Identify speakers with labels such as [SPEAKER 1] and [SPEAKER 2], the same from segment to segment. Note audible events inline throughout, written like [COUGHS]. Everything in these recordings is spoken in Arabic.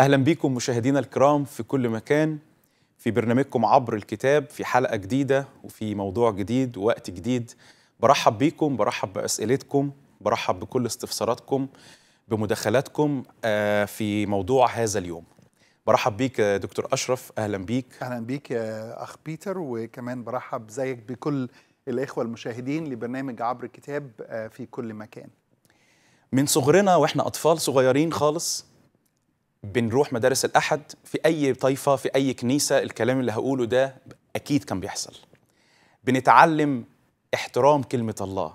[SPEAKER 1] أهلا بيكم مشاهدينا الكرام في كل مكان في برنامجكم عبر الكتاب في حلقة جديدة وفي موضوع جديد ووقت جديد. برحب بيكم برحب بأسئلتكم برحب بكل استفساراتكم بمداخلاتكم آه، في موضوع هذا اليوم. برحب بيك دكتور أشرف أهلا بيك.
[SPEAKER 2] أهلا بيك يا أخ بيتر وكمان برحب زيك بكل الإخوة المشاهدين لبرنامج عبر الكتاب آه، في كل مكان.
[SPEAKER 1] من صغرنا وإحنا أطفال صغيرين خالص بنروح مدارس الأحد في أي طائفه في أي كنيسة الكلام اللي هقوله ده أكيد كان بيحصل. بنتعلم احترام كلمة الله.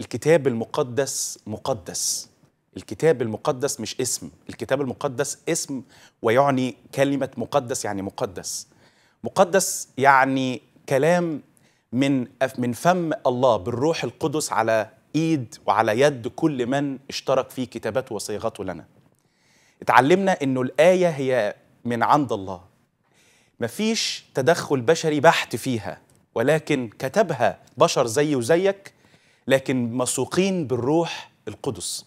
[SPEAKER 1] الكتاب المقدس مقدس. الكتاب المقدس مش اسم. الكتاب المقدس اسم ويعني كلمة مقدس يعني مقدس. مقدس يعني كلام من من فم الله بالروح القدس على إيد وعلى يد كل من اشترك في كتابته وصياغته لنا. اتعلمنا إنه الآية هي من عند الله. مفيش تدخل بشري بحت فيها ولكن كتبها بشر زي وزيك لكن مسوقين بالروح القدس.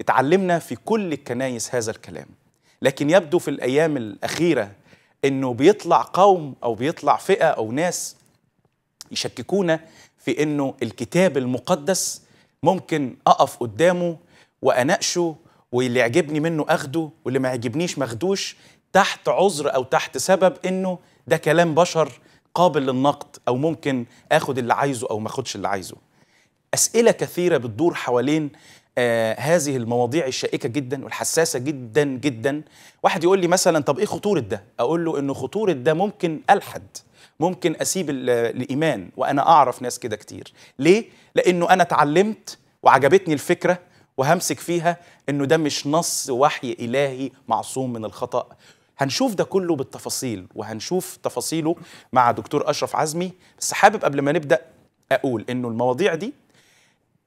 [SPEAKER 1] اتعلمنا في كل الكنايس هذا الكلام. لكن يبدو في الأيام الأخيرة إنه بيطلع قوم أو بيطلع فئة أو ناس يشككونا في إنه الكتاب المقدس ممكن أقف قدامه وأناقشه واللي يعجبني منه أخده واللي ما يعجبنيش ماخدوش تحت عذر أو تحت سبب إنه ده كلام بشر قابل للنقد أو ممكن آخد اللي عايزه أو ما آخدش اللي عايزه. أسئلة كثيرة بتدور حوالين آه هذه المواضيع الشائكة جدا والحساسة جدا جدا. واحد يقول لي مثلا طب إيه خطورة ده؟ أقول له إنه خطورة ده ممكن ألحد ممكن أسيب ال- الإيمان وأنا أعرف ناس كده كتير. ليه؟ لأنه أنا اتعلمت وعجبتني الفكرة وهمسك فيها إنه ده مش نص وحي إلهي معصوم من الخطأ. هنشوف ده كله بالتفاصيل وهنشوف تفاصيله مع دكتور أشرف عزمي. بس حابب قبل ما نبدأ أقول إنه المواضيع دي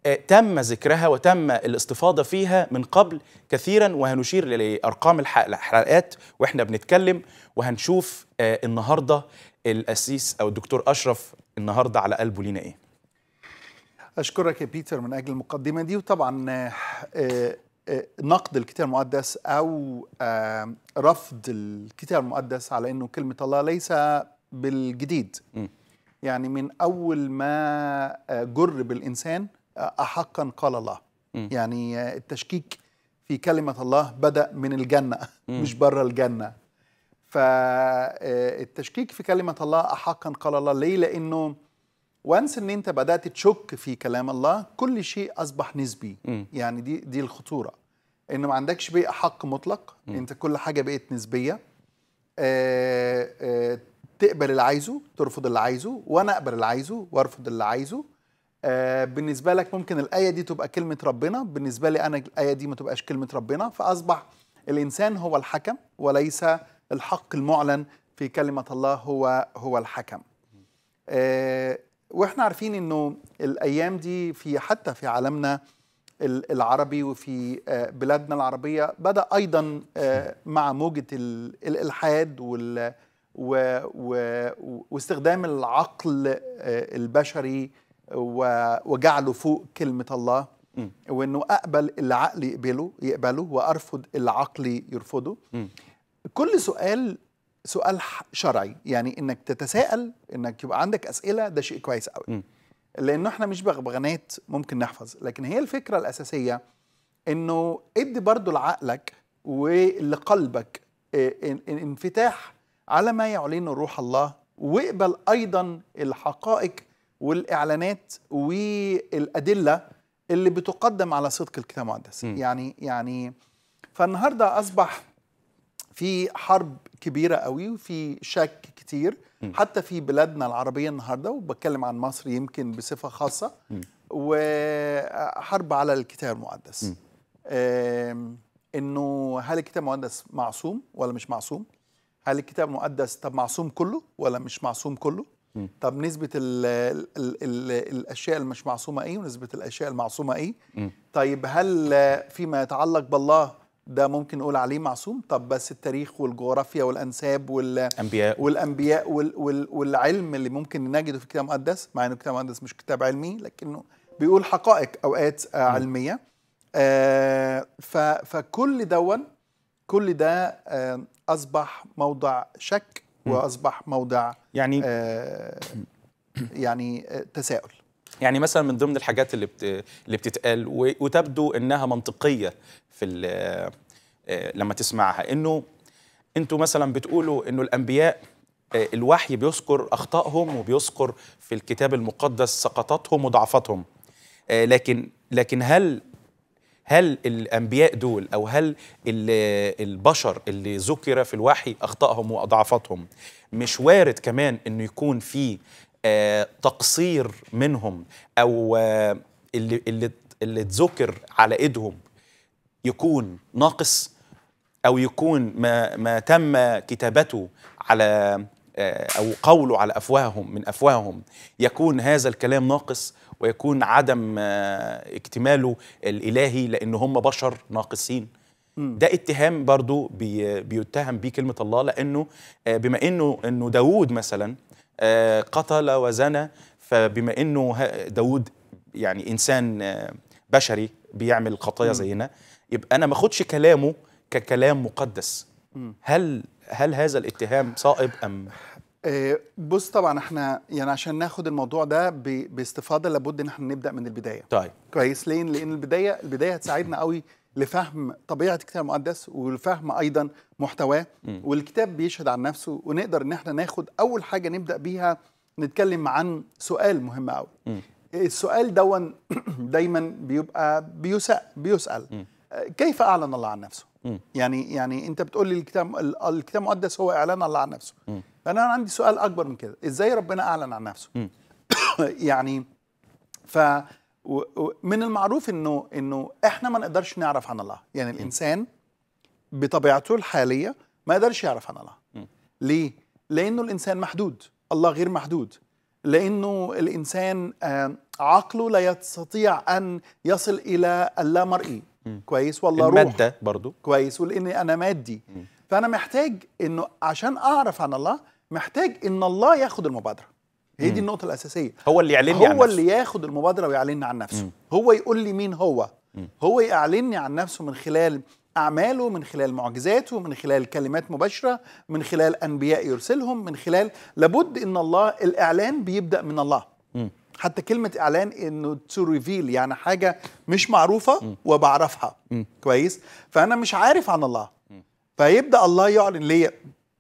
[SPEAKER 1] آه، تم ذكرها وتم الاستفاضة فيها من قبل كثيرا وهنشير لأرقام الح- الحلقات وإحنا بنتكلم وهنشوف آه، النهاردة الأسيس أو الدكتور أشرف النهاردة على قلبه لينا إيه.
[SPEAKER 2] أشكرك يا بيتر من أجل المقدمة دي وطبعا آه، آه، آه، نقد الكتاب المقدس آه، رفض الكتاب المقدس على إنه كلمة الله ليس بالجديد. يعني من أول ما جر بالإنسان آه، احقا قال الله. يعني التشكيك في كلمة الله بدأ من الجنة مش بره الجنة. فالتشكيك في كلمة الله احقا قال الله ليه؟ لأنه وانس ان انت بدأت تشك في كلام الله كل شيء أصبح نسبي.
[SPEAKER 1] م.
[SPEAKER 2] يعني دي دي الخطورة. إنه ما عندكش بقى حق مطلق. أنت كل حاجة بقت نسبية. آه آه تقبل اللي عايزه ترفض اللي عايزه وأنا أقبل اللي عايزه وأرفض اللي عايزه. آه بالنسبة لك ممكن الآية دي تبقى كلمة ربنا. بالنسبة لي أنا الآية دي ما تبقاش كلمة ربنا. فأصبح الإنسان هو الحكم وليس الحق المعلن في كلمة الله هو هو الحكم. آه، وإحنا عارفين انه الأيام دي في حتى في عالمنا ال- العربي وفي آه، بلادنا العربية بدأ أيضا آه، مع موجة ال- الإلحاد وال و و واستخدام العقل آه، البشري و- وجعله فوق كلمة الله
[SPEAKER 1] م.
[SPEAKER 2] وإنه أقبل اللي عقلي يقبله يقبله وأرفض اللي عقلي يرفضه
[SPEAKER 1] م.
[SPEAKER 2] كل سؤال سؤال شرعي يعني إنك تتساءل إنك يبقى عندك أسئلة ده شيء كويس قوي. لأنه إحنا مش بغبغانات ممكن نحفظ لكن هي الفكرة الأساسية إنه ادي برضو لعقلك ولقلبك إن- انفتاح على ما يعلنه روح الله واقبل أيضا الحقائق والإعلانات والأدلة اللي بتقدم على صدق الكتاب المقدس. يعني يعني فالنهاردة أصبح في حرب كبيرة قوي وفي شك كتير. حتى في بلادنا العربية النهارده وبتكلم عن مصر يمكن بصفة
[SPEAKER 1] خاصة.
[SPEAKER 2] وحرب على الكتاب المقدس إنه هل الكتاب المقدس معصوم ولا مش معصوم هل الكتاب المقدس طب معصوم كله ولا مش معصوم كله
[SPEAKER 1] م.
[SPEAKER 2] طب نسبة ال ال ال ال الأشياء اللي مش معصومة إيه ونسبة الأشياء المعصومة إيه
[SPEAKER 1] م.
[SPEAKER 2] طيب هل فيما يتعلق بالله ده ممكن نقول عليه معصوم. طب بس التاريخ والجغرافيا والأنساب وال
[SPEAKER 1] أنبياء.
[SPEAKER 2] والأنبياء وال وال والعلم اللي ممكن نجده في الكتاب المقدس مع إنه الكتاب المقدس مش كتاب علمي لكنه بيقول حقائق أوقات آه علمية. آه ف فكل دون كل ده آه، أصبح موضع شك وأصبح موضع
[SPEAKER 1] يعني
[SPEAKER 2] آه، يعني آه، تساؤل.
[SPEAKER 1] يعني مثلا من ضمن الحاجات اللي بت... اللي بتتقال و... وتبدو إنها منطقية في. آه، لما تسمعها إنه إنتوا مثلا بتقولوا إنه الأنبياء آه، الوحي بيذكر أخطائهم وبيذكر في الكتاب المقدس سقطاتهم وضعفاتهم آه، لكن لكن هل هل الأنبياء دول أو هل ال- البشر اللي ذكر في الوحي أخطائهم واضعافاتهم مش وارد كمان إنه يكون في تقصير منهم أو اللي اللي اللي اتذكر على إيدهم يكون ناقص أو يكون ما ما تم كتابته على آه، أو قوله على أفواههم من أفواههم يكون هذا الكلام ناقص ويكون عدم آه، اكتماله الإلهي لأن هم بشر ناقصين؟ ده اتهام برضو بي بيتهم بيه كلمه الله لأنه آه، بما إنه إنه داوود مثلا قتل وزنى فبما إنه داوود يعني إنسان بشري بيعمل خطايا زينا يبقى أنا ما أخدش كلامه ككلام مقدس. هل هل هذا الاتهام صائب أم؟
[SPEAKER 2] آه، بص طبعا إحنا يعني عشان ناخد الموضوع ده باستفاضة لابد إن إحنا نبدأ من البداية.
[SPEAKER 1] طيب.
[SPEAKER 2] كويس ليه لأن البداية البداية هتساعدنا قوي لفهم طبيعة الكتاب المقدس ولفهم أيضا محتواه. والكتاب بيشهد عن نفسه ونقدر إن إحنا ناخد أول حاجة نبدأ بيها نتكلم عن سؤال مهم قوي. السؤال دون [COUGHS] دايما بيبقى بيسأل. بيسأل كيف أعلن الله عن نفسه؟ يعني يعني أنت بتقول لي الكتاب ال- الكتاب المقدس هو إعلان الله عن نفسه. أنا عندي سؤال أكبر من كده. إزاي ربنا أعلن عن نفسه؟ [COUGHS] يعني ف من المعروف إنه إنه إحنا ما نقدرش نعرف عن الله. يعني الإنسان بطبيعته الحالية ما يقدرش يعرف عن الله. ليه؟ لأنه الإنسان محدود. الله غير محدود. لأنه الإنسان عقله لا يستطيع أن يصل إلى اللامرئي. كويس والله روح.
[SPEAKER 1] المادة برضو.
[SPEAKER 2] كويس ولإني أنا مادي. فأنا محتاج إنه عشان أعرف عن الله محتاج إن الله ياخد المبادرة. هي دي النقطة الأساسية.
[SPEAKER 1] هو اللي يعلنني عن
[SPEAKER 2] هو. اللي ياخد المبادرة ويعلنني عن نفسه. هو يقول لي مين هو. هو يعلنني عن نفسه من خلال أعماله من خلال معجزاته من خلال كلمات مباشرة من خلال أنبياء يرسلهم من خلال لابد إن الله الإعلان بيبدأ من الله. حتى كلمة إعلان إنه to reveal يعني حاجة مش معروفة وبعرفها. كويس؟ فأنا مش عارف عن الله. فيبدأ الله يعلن لي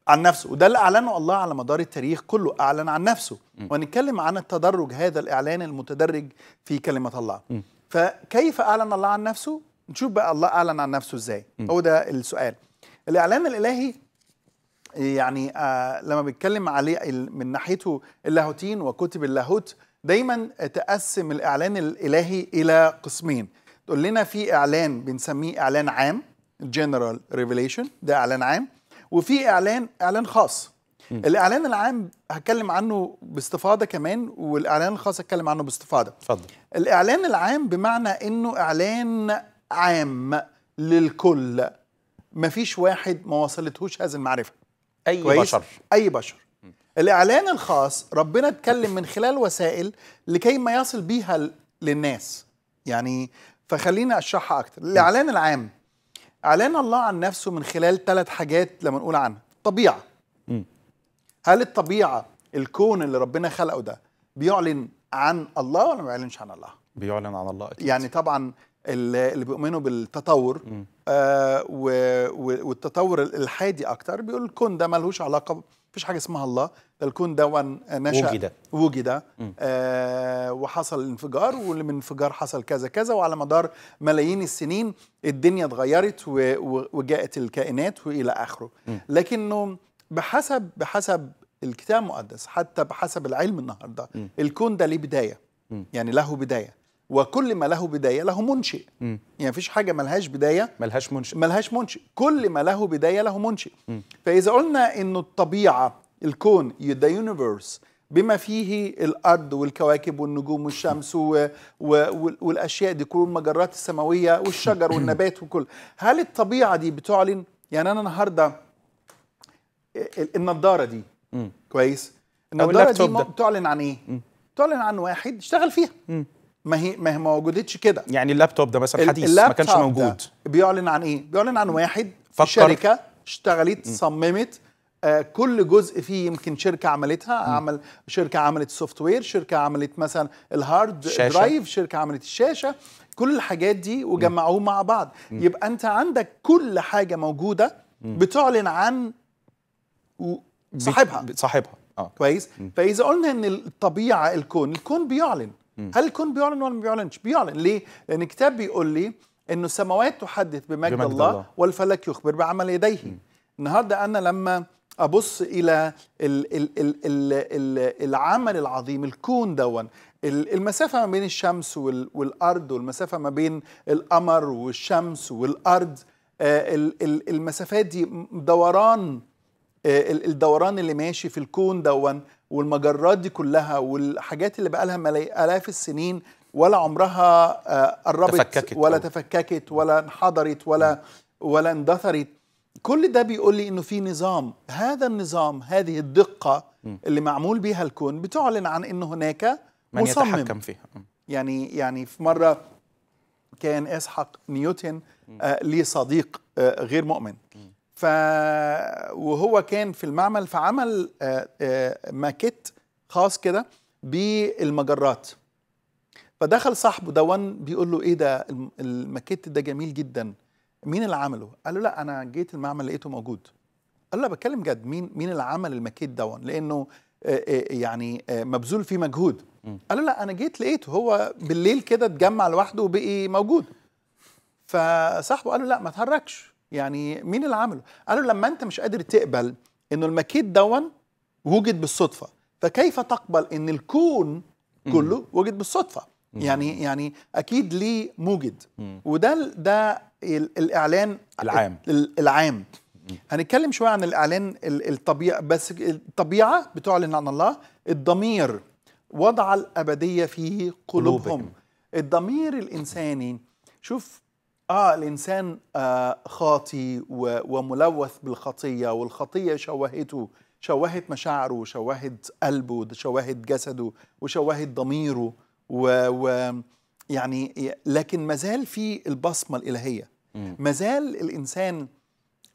[SPEAKER 2] عن نفسه. وده اللي أعلنه الله على مدار التاريخ كله أعلن عن نفسه. ونتكلم عن التدرج هذا الإعلان المتدرج في كلمة الله. فكيف أعلن الله عن نفسه؟ نشوف بقى الله أعلن عن نفسه إزاي. هو ده السؤال. الإعلان الإلهي يعني آه لما بيتكلم عليه من ناحيته اللاهوتين وكتب اللاهوت دايما تقسم الإعلان الإلهي إلى قسمين. تقول لنا في إعلان بنسميه إعلان عام general revelation ده إعلان عام وفي إعلان إعلان خاص. الإعلان العام هتكلم عنه باستفاضة كمان والإعلان الخاص هتكلم عنه باستفاضة.
[SPEAKER 1] اتفضل.
[SPEAKER 2] الإعلان العام بمعنى إنه إعلان عام للكل. مفيش واحد ما وصلتهوش هذه المعرفة.
[SPEAKER 1] أي
[SPEAKER 2] كويس؟
[SPEAKER 1] بشر.
[SPEAKER 2] أي بشر. الإعلان الخاص ربنا اتكلم من خلال وسائل لكي ما يصل بيها للناس. يعني فخلينا أشرحها أكتر. الإعلان العام. إعلان الله عن نفسه من خلال ثلاث حاجات لما نقول عنها. طبيعه هل الطبيعة الكون اللي ربنا خلقه ده بيعلن عن الله ولا ما بيعلنش عن الله؟
[SPEAKER 1] بيعلن عن الله أكيد.
[SPEAKER 2] يعني طبعا اللي بيؤمنوا بالتطور آه والتطور الحادي أكتر بيقول الكون ده ملهوش علاقة مفيش حاجة اسمها الله ده الكون ده نشأ
[SPEAKER 1] وجد.
[SPEAKER 2] وجد. آه وحصل انفجار واللي من انفجار حصل كذا كذا وعلى مدار ملايين السنين الدنيا اتغيرت وجاءت الكائنات وإلى آخره. لكنه بحسب بحسب الكتاب المقدس حتى بحسب العلم النهارده الكون ده ليه بداية. يعني له بداية. وكل ما له بداية له منشئ. يعني مفيش حاجة ملهاش بداية
[SPEAKER 1] ملهاش منشئ.
[SPEAKER 2] ملهاش منشئ. كل ما له بداية له منشئ. فإذا قلنا إنه الطبيعة الكون ذا يونيفرس بما فيه الأرض والكواكب والنجوم والشمس و... و... والأشياء دي كل المجرات السماوية والشجر [CLEARS THROAT] والنبات وكل هل الطبيعة دي بتعلن؟ يعني أنا النهاردة ال- النضارة دي. كويس؟ النضارة دي م-. بتعلن عن إيه؟ بتعلن عن واحد اشتغل فيها. ما هي ما هي ما وجدتش كده.
[SPEAKER 1] يعني اللابتوب ده مثلا حديث ما كانش موجود.
[SPEAKER 2] بيعلن عن إيه؟ بيعلن عن واحد
[SPEAKER 1] فكر.
[SPEAKER 2] شركة اشتغلت صممت آه كل جزء فيه يمكن شركة عملتها عمل شركة عملت ال software شركة عملت مثلا ال hard
[SPEAKER 1] الشاشة.
[SPEAKER 2] drive شركة عملت الشاشة. كل الحاجات دي وجمعوه مع بعض. يبقى أنت عندك كل حاجة موجودة بتعلن عن صاحبها.
[SPEAKER 1] صاحبها. آه.
[SPEAKER 2] كويس؟ فإذا قلنا إن الطبيعة الكون الكون بيعلن. هل الكون بيعلن ولا ما بيعلنش؟ بيعلن. ليه؟ لأن الكتاب بيقول لي إنه السماوات تحدث بمجد,
[SPEAKER 1] بمجد
[SPEAKER 2] الله,
[SPEAKER 1] الله.
[SPEAKER 2] والفلك يخبر بعمل يديه. النهارده أنا لما أبص إلى ال ال ال ال ال العمل العظيم الكون دون ال- المسافة ما بين الشمس وال- والأرض والمسافة ما بين القمر والشمس والأرض آه، ال- ال- المسافات دي دوران آه، ال- الدوران اللي ماشي في الكون دون والمجرات دي كلها والحاجات اللي بقى لها آلاف السنين ولا عمرها آه، قربت
[SPEAKER 1] تفككت.
[SPEAKER 2] ولا
[SPEAKER 1] أو-
[SPEAKER 2] تفككت ولا انحدرت ولا ولا اندثرت. كل ده بيقول لي إنه في نظام. هذا النظام هذه الدقة اللي معمول بها الكون بتعلن عن إنه هناك
[SPEAKER 1] من
[SPEAKER 2] مصمم.
[SPEAKER 1] يتحكم فيها.
[SPEAKER 2] يعني يعني في مرة كان إسحاق نيوتن آه ليه صديق آه غير مؤمن. ف وهو كان في المعمل فعمل آه آه ماكيت خاص كده بالمجرات. فدخل صاحبه دون بيقول له إيه ده الم- الماكيت ده جميل جدا. مين اللي عمله؟ قال له لا أنا جيت المعمل لقيته موجود. قال له بتكلم جد مين مين اللي عمل الماكيت دون لأنه آه، يعني مبذول فيه مجهود. قال له لا أنا جيت لقيته هو بالليل كده اتجمع لوحده وبقي موجود. فصاحبه قال له لا ما تهركش يعني مين اللي عمله قال له لما انت مش قادر تقبل إنه الماكيت دون وجد بالصدفة فكيف تقبل إن الكون كله وجد بالصدفة؟ يعني يعني أكيد ليه موجد. وده ده ال- الإعلان
[SPEAKER 1] العام.
[SPEAKER 2] ال- العام. هنتكلم شوية عن الإعلان ال- الطبيعة بس الطبيعة بتعلن عن الله الضمير وضع الأبدية في قلوبهم.
[SPEAKER 1] قلوبهم.
[SPEAKER 2] الضمير الإنساني شوف آه الإنسان آه خاطي وملوث بالخطية والخطية شوهته شوهت مشاعره وشوهت قلبه وشوهت جسده وشوهت ضميره و, و يعني لكن مازال في البصمة الإلهية مازال الإنسان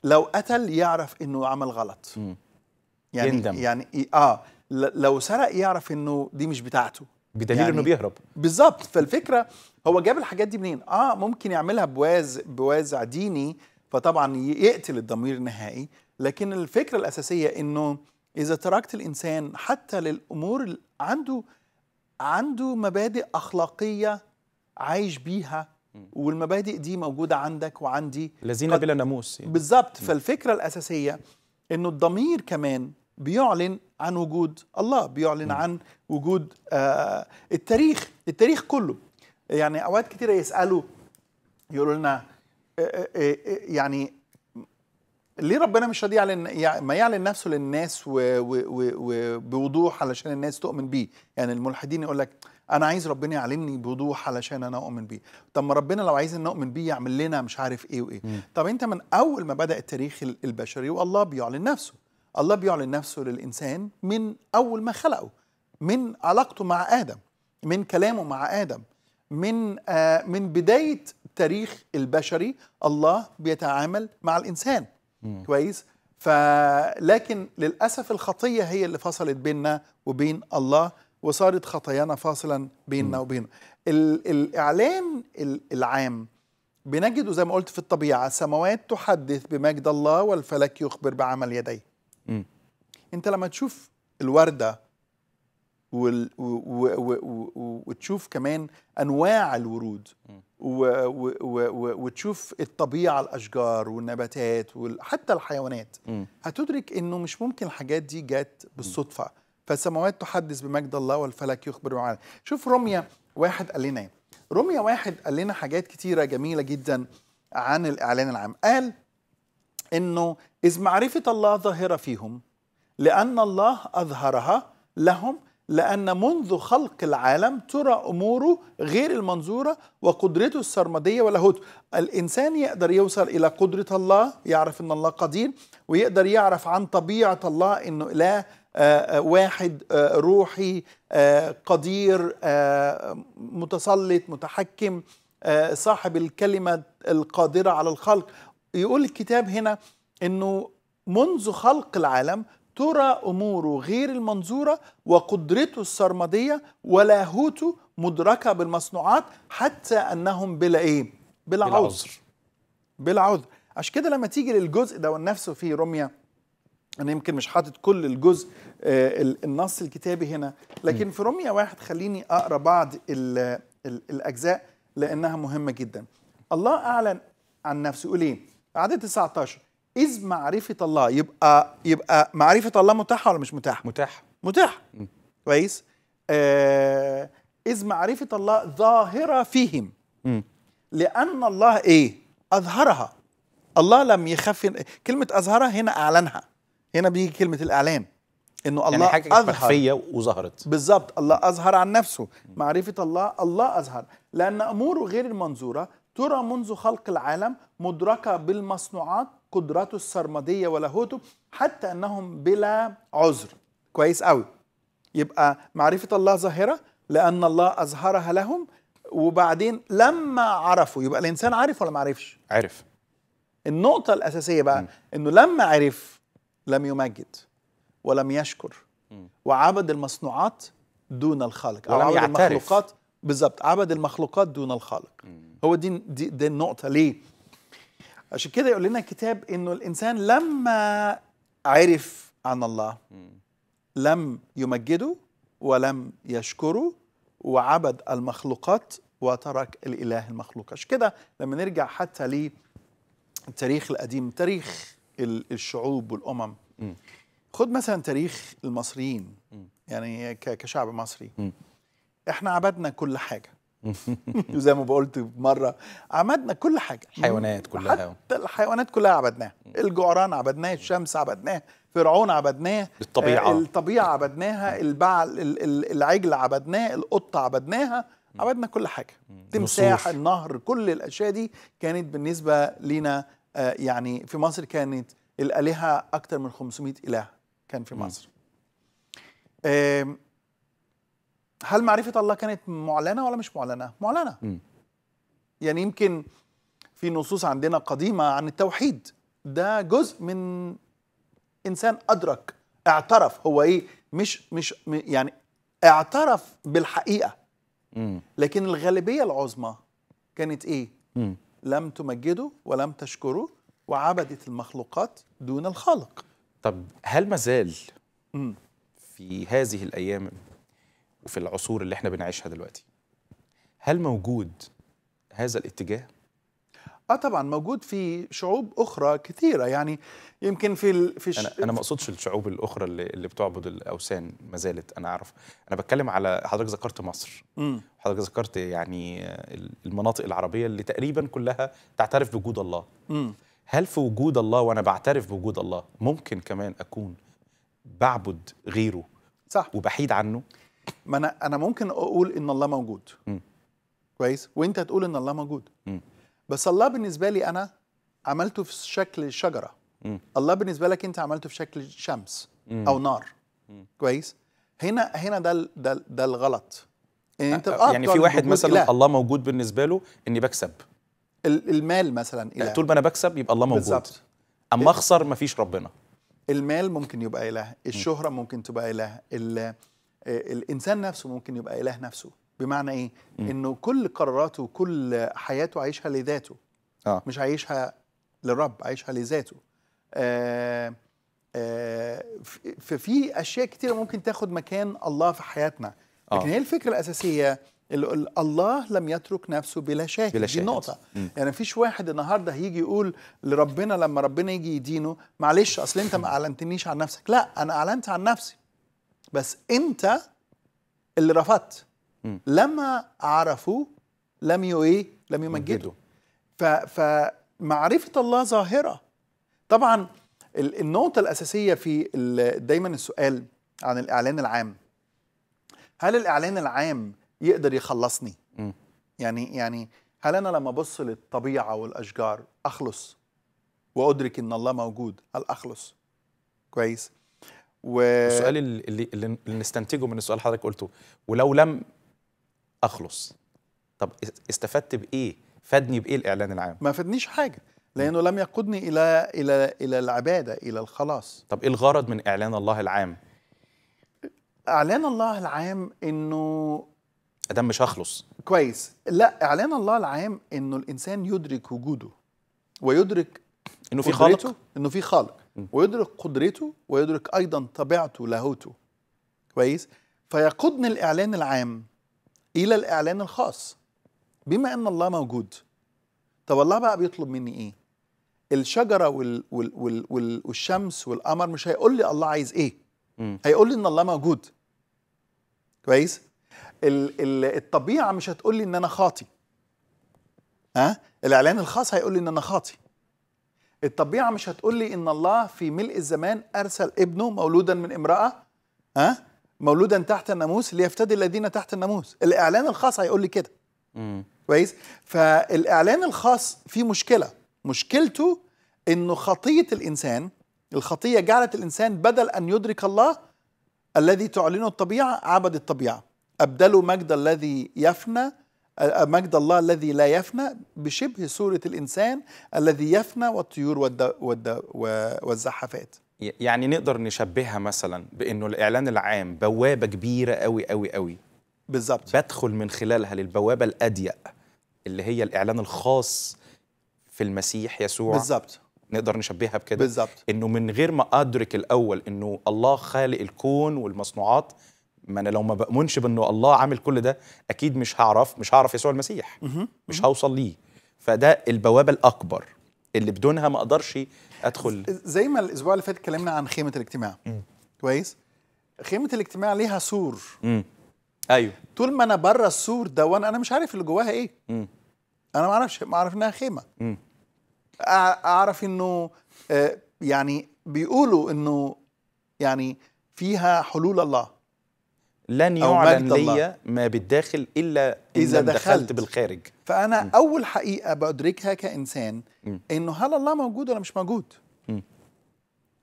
[SPEAKER 2] لو قتل يعرف إنه عمل غلط. يعني
[SPEAKER 1] يندم.
[SPEAKER 2] يعني آه لو سرق يعرف إنه دي مش بتاعته
[SPEAKER 1] بدليل
[SPEAKER 2] يعني-
[SPEAKER 1] انه بيهرب.
[SPEAKER 2] بالظبط. فالفكرة هو جاب الحاجات دي منين؟ آه ممكن يعملها بواز بوازع ديني فطبعا يقتل الضمير النهائي لكن الفكرة الأساسية إنه إذا تركت الإنسان حتى للأمور عنده عنده مبادئ أخلاقية عايش بيها والمبادئ دي موجودة عندك وعندي.
[SPEAKER 1] الذين بلا ناموس يعني.
[SPEAKER 2] بالظبط. فالفكرة الأساسية إنه الضمير كمان بيعلن عن وجود الله بيعلن عن وجود آه التاريخ التاريخ كله. يعني أوقات كتيرة يسألوا يقولوا لنا آه، آه، يعني ليه ربنا مش راضي يعلن يع- ما يعلن نفسه للناس وبوضوح علشان الناس تؤمن بيه؟ يعني الملحدين يقول لك أنا عايز ربنا يعلمني بوضوح علشان أنا أؤمن بيه. طب ما ربنا لو عايز نؤمن بيه يعمل لنا مش عارف إيه وإيه. طب أنت من أول ما بدأ التاريخ ال- البشري والله بيعلن نفسه. الله بيعلن نفسه للإنسان من أول ما خلقه من علاقته مع آدم من كلامه مع آدم من آه من بداية تاريخ البشري الله بيتعامل مع الإنسان. كويس؟ فلكن للأسف الخطية هي اللي فصلت بيننا وبين الله وصارت خطايانا فاصلا بيننا وبينه. ال- الإعلان ال- العام بنجده زي ما قلت في الطبيعة السماوات تحدث بمجد الله والفلك يخبر بعمل يديه.
[SPEAKER 1] مم.
[SPEAKER 2] انت لما تشوف الوردة وال... و... و... و... و... وتشوف كمان أنواع الورود و... و... و... وتشوف الطبيعة الأشجار والنباتات وحتى الحيوانات
[SPEAKER 1] مم.
[SPEAKER 2] هتدرك إنه مش ممكن الحاجات دي جت بالصدفة. فالسماوات تحدث بمجد الله والفلك يخبر بعمل شوف رمية واحد قال لنا إيه. رمية واحد قال لنا حاجات كتيرة جميلة جدا عن الإعلان العام. قال إنه إذ معرفة الله ظاهرة فيهم لأن الله أظهرها لهم لأن منذ خلق العالم ترى اموره غير المنظورة وقدرته السرمدية ولاهوته الإنسان يقدر يوصل إلى قدرة الله يعرف إن الله قدير ويقدر يعرف عن طبيعة الله إنه إله آه، آه، واحد آه، روحي قدير متسلط متحكم صاحب الكلمة القادرة على الخلق. يقول الكتاب هنا إنه منذ خلق العالم ترى اموره غير المنظورة وقدرته السرمدية ولاهوته مدركة بالمصنوعات حتى أنهم بلا إيه؟ بلا,
[SPEAKER 1] بلا
[SPEAKER 2] عذر. بلا عذر. عشان كده لما تيجي للجزء ده والنفس في روميا أنا يمكن مش حاطط كل الجزء آه، ال- النص الكتابي هنا لكن في روميا واحد خليني أقرأ بعض ال ال الأجزاء لأنها مهمة جدا. الله أعلن عن نفسه يقول إيه؟ عدد 19 إذ معرفة الله يبقى يبقى معرفة الله متاحة ولا مش متاحة؟
[SPEAKER 1] متاح
[SPEAKER 2] متاح كويس. آه إذ معرفة الله ظاهرة فيهم.
[SPEAKER 1] مم.
[SPEAKER 2] لأن الله إيه؟ أظهرها. الله لم يخفي كلمة أظهرها هنا أعلنها. هنا بيجي كلمة الإعلان. إنه الله
[SPEAKER 1] يعني حاجة كانت
[SPEAKER 2] أظهر.
[SPEAKER 1] مخفية وظهرت.
[SPEAKER 2] بالظبط. الله أظهر عن نفسه. معرفة الله الله أظهر. لأن أموره غير المنظورة. ترى منذ خلق العالم مدركة بالمصنوعات قدرته السرمدية ولاهوته حتى أنهم بلا عذر. كويس قوي يبقى معرفة الله ظاهرة لأن الله أظهرها لهم وبعدين لما عرفوا يبقى الإنسان عارف ولا ما عرفش؟
[SPEAKER 1] عرف
[SPEAKER 2] النقطة الأساسية بقى إنه لما عرف لم يمجد ولم يشكر وعبد المصنوعات دون الخالق
[SPEAKER 1] ولم
[SPEAKER 2] عبد
[SPEAKER 1] يعترف.
[SPEAKER 2] المخلوقات بالظبط عبد المخلوقات دون الخالق. هو دي دي, دي النقطة. ليه؟ عشان كده يقول لنا الكتاب إنه الإنسان لما عرف عن الله لم يمجده ولم يشكره وعبد المخلوقات وترك الإله المخلوق. عشان كده لما نرجع حتى ليه التاريخ القديم تاريخ ال- الشعوب والأمم.
[SPEAKER 1] مم.
[SPEAKER 2] خد مثلا تاريخ المصريين. يعني كشعب مصري. إحنا عبدنا كل حاجة. [LAUGHS] زي ما قلت مرة عبدنا كل حاجة.
[SPEAKER 1] حيوانات كلها.
[SPEAKER 2] حتى الحيوانات كلها عبدناها. الجعران عبدناه الشمس عبدناه فرعون عبدناه
[SPEAKER 1] الطبيعة.
[SPEAKER 2] آه، الطبيعة عبدناها البعل ال- ال- العجل عبدناه القطة عبدناها. عبدنا كل حاجة. تمساح. النهر كل الأشياء دي كانت بالنسبة لنا آه، يعني في مصر كانت الآلهة أكثر من 500 إله كان في مصر. هل معرفة الله كانت معلنة ولا مش معلنة معلنة
[SPEAKER 1] مم.
[SPEAKER 2] يعني يمكن في نصوص عندنا قديمة عن التوحيد ده جزء من إنسان أدرك اعترف هو إيه مش مش م- يعني اعترف بالحقيقة
[SPEAKER 1] مم.
[SPEAKER 2] لكن الغالبية العظمى كانت إيه
[SPEAKER 1] مم.
[SPEAKER 2] لم تمجده ولم تشكره وعبدت المخلوقات دون الخالق
[SPEAKER 1] طب هل ما زال. في هذه الأيام وفي العصور اللي إحنا بنعيشها دلوقتي. هل موجود هذا الاتجاه؟
[SPEAKER 2] آه طبعا موجود في شعوب أخرى كثيرة. يعني يمكن في ال... في
[SPEAKER 1] أنا أنا ما أقصدش الشعوب الأخرى اللي, اللي بتعبد الأوثان ما زالت أنا أعرف. أنا بتكلم على حضرتك ذكرت مصر.
[SPEAKER 2] مم.
[SPEAKER 1] حضرتك ذكرت يعني المناطق العربية اللي تقريبا كلها تعترف بوجود الله.
[SPEAKER 2] مم.
[SPEAKER 1] هل في وجود الله وأنا بعترف بوجود الله ممكن كمان أكون بعبد غيره
[SPEAKER 2] صح.
[SPEAKER 1] وبحيد عنه؟
[SPEAKER 2] ما أنا أنا ممكن أقول إن الله موجود.
[SPEAKER 1] مم.
[SPEAKER 2] كويس؟ وأنت تقول إن الله موجود.
[SPEAKER 1] مم.
[SPEAKER 2] بس الله بالنسبة لي أنا عملته في شكل شجرة.
[SPEAKER 1] مم.
[SPEAKER 2] الله بالنسبة لك أنت عملته في شكل شمس
[SPEAKER 1] مم.
[SPEAKER 2] أو نار.
[SPEAKER 1] مم.
[SPEAKER 2] كويس؟ هنا هنا ده ده ده الغلط. إن أنت
[SPEAKER 1] يعني في واحد مثلا
[SPEAKER 2] إله.
[SPEAKER 1] الله موجود بالنسبة له إني بكسب.
[SPEAKER 2] ال- المال مثلا إله.
[SPEAKER 1] طول ما أنا بكسب يبقى الله موجود.
[SPEAKER 2] بالظبط.
[SPEAKER 1] أما أخسر مفيش ربنا.
[SPEAKER 2] المال ممكن يبقى إله. الشهرة ممكن تبقى إله. ال- الإنسان نفسه ممكن يبقى إله نفسه. بمعنى إيه؟ إنه كل قراراته وكل حياته عايشها لذاته.
[SPEAKER 1] آه.
[SPEAKER 2] مش عايشها للرب عايشها لذاته. آه، آه، ففي أشياء كتيرة ممكن تاخد مكان الله في حياتنا. لكن
[SPEAKER 1] آه.
[SPEAKER 2] هي الفكرة الأساسية ال- ال- الله لم يترك نفسه بلا شاهد.
[SPEAKER 1] بلا
[SPEAKER 2] دي
[SPEAKER 1] شاهد.
[SPEAKER 2] النقطة.
[SPEAKER 1] مم.
[SPEAKER 2] يعني مفيش واحد النهارده هيجي يقول لربنا لما ربنا يجي يدينه معلش أصل أنت ما أعلنتنيش عن نفسك. لأ أنا أعلنت عن نفسي. بس انت اللي رفضت. لما عرفوا لم إيه؟ لم يمجدوا فمعرفه الله ظاهرة. طبعا ال- النقطة الأساسية في دايما السؤال عن الإعلان العام. هل الإعلان العام يقدر يخلصني؟
[SPEAKER 1] مم.
[SPEAKER 2] يعني يعني هل أنا لما أبص للطبيعة والأشجار أخلص وأدرك إن الله موجود؟ هل أخلص؟ كويس. و
[SPEAKER 1] السؤال اللي, اللي, نستنتجه من السؤال حضرتك قلته ولو لم أخلص طب استفدت بإيه؟ فادني بإيه الإعلان العام؟
[SPEAKER 2] ما فادنيش حاجة لأنه لم يقودني إلى إلى إلى العبادة إلى الخلاص.
[SPEAKER 1] طب إيه الغرض من إعلان الله العام؟
[SPEAKER 2] إعلان الله العام إنه
[SPEAKER 1] أدام مش هخلص.
[SPEAKER 2] كويس. لا إعلان الله العام إنه الإنسان يدرك وجوده ويدرك
[SPEAKER 1] إنه في خالق.
[SPEAKER 2] إنه في خالق. ويدرك قدرته ويدرك أيضا طبيعته لاهوته. كويس؟ فيقودني الإعلان العام إلى الإعلان الخاص. بما أن الله موجود. طب الله بقى بيطلب مني إيه؟ الشجرة وال وال وال وال والشمس والقمر مش هيقول لي الله عايز
[SPEAKER 1] إيه.
[SPEAKER 2] هيقول لي إن الله موجود. كويس؟ ال ال الطبيعة مش هتقول لي إن أنا خاطي. ها؟ الإعلان الخاص هيقول لي إن أنا خاطي. الطبيعة مش هتقول لي إن الله في ملء الزمان أرسل ابنه مولودا من امرأة ها؟ مولودا تحت الناموس ليفتدي الذين تحت الناموس. الإعلان الخاص هيقول لي كده. كويس؟ فالإعلان الخاص فيه مشكلة. مشكلته إنه خطية الإنسان الخطية جعلت الإنسان بدل أن يدرك الله الذي تعلنه الطبيعة عبد الطبيعة. أبدلوا مجد الذي يفنى مجد الله الذي لا يفنى بشبه صورة الإنسان الذي يفنى والطيور والد والد والزحافات
[SPEAKER 1] يعني نقدر نشبهها مثلا بإنه الإعلان العام بوابة كبيرة قوي قوي قوي
[SPEAKER 2] بالظبط
[SPEAKER 1] بدخل من خلالها للبوابة الأضيق اللي هي الإعلان الخاص في المسيح يسوع.
[SPEAKER 2] بالظبط
[SPEAKER 1] نقدر نشبهها بكده؟
[SPEAKER 2] بالظبط
[SPEAKER 1] إنه من غير ما أدرك الأول إنه الله خالق الكون والمصنوعات ما أنا لو ما بأمنش بأنه الله عامل كل ده أكيد مش هعرف مش هعرف يسوع المسيح. مش هوصل ليه فده البوابه الأكبر اللي بدونها ما أقدرش أدخل
[SPEAKER 2] زي ما الأسبوع اللي فات اتكلمنا عن خيمة الاجتماع
[SPEAKER 1] مم.
[SPEAKER 2] كويس خيمة الاجتماع ليها سور
[SPEAKER 1] مم. أيوه
[SPEAKER 2] طول ما أنا بره السور ده وأنا أنا مش عارف اللي جواها إيه
[SPEAKER 1] مم.
[SPEAKER 2] أنا ما أعرفش ما أعرف إنها
[SPEAKER 1] خيمة.
[SPEAKER 2] أع- أعرف إنه آه، يعني بيقولوا إنه يعني فيها حلول الله
[SPEAKER 1] لن يعلن. لي ما بالداخل
[SPEAKER 2] إلا
[SPEAKER 1] لم دخلت
[SPEAKER 2] دخلت.
[SPEAKER 1] بالخارج
[SPEAKER 2] فأنا م. أول حقيقة بدركها كإنسان
[SPEAKER 1] م.
[SPEAKER 2] إنه هل الله موجود ولا مش موجود
[SPEAKER 1] م.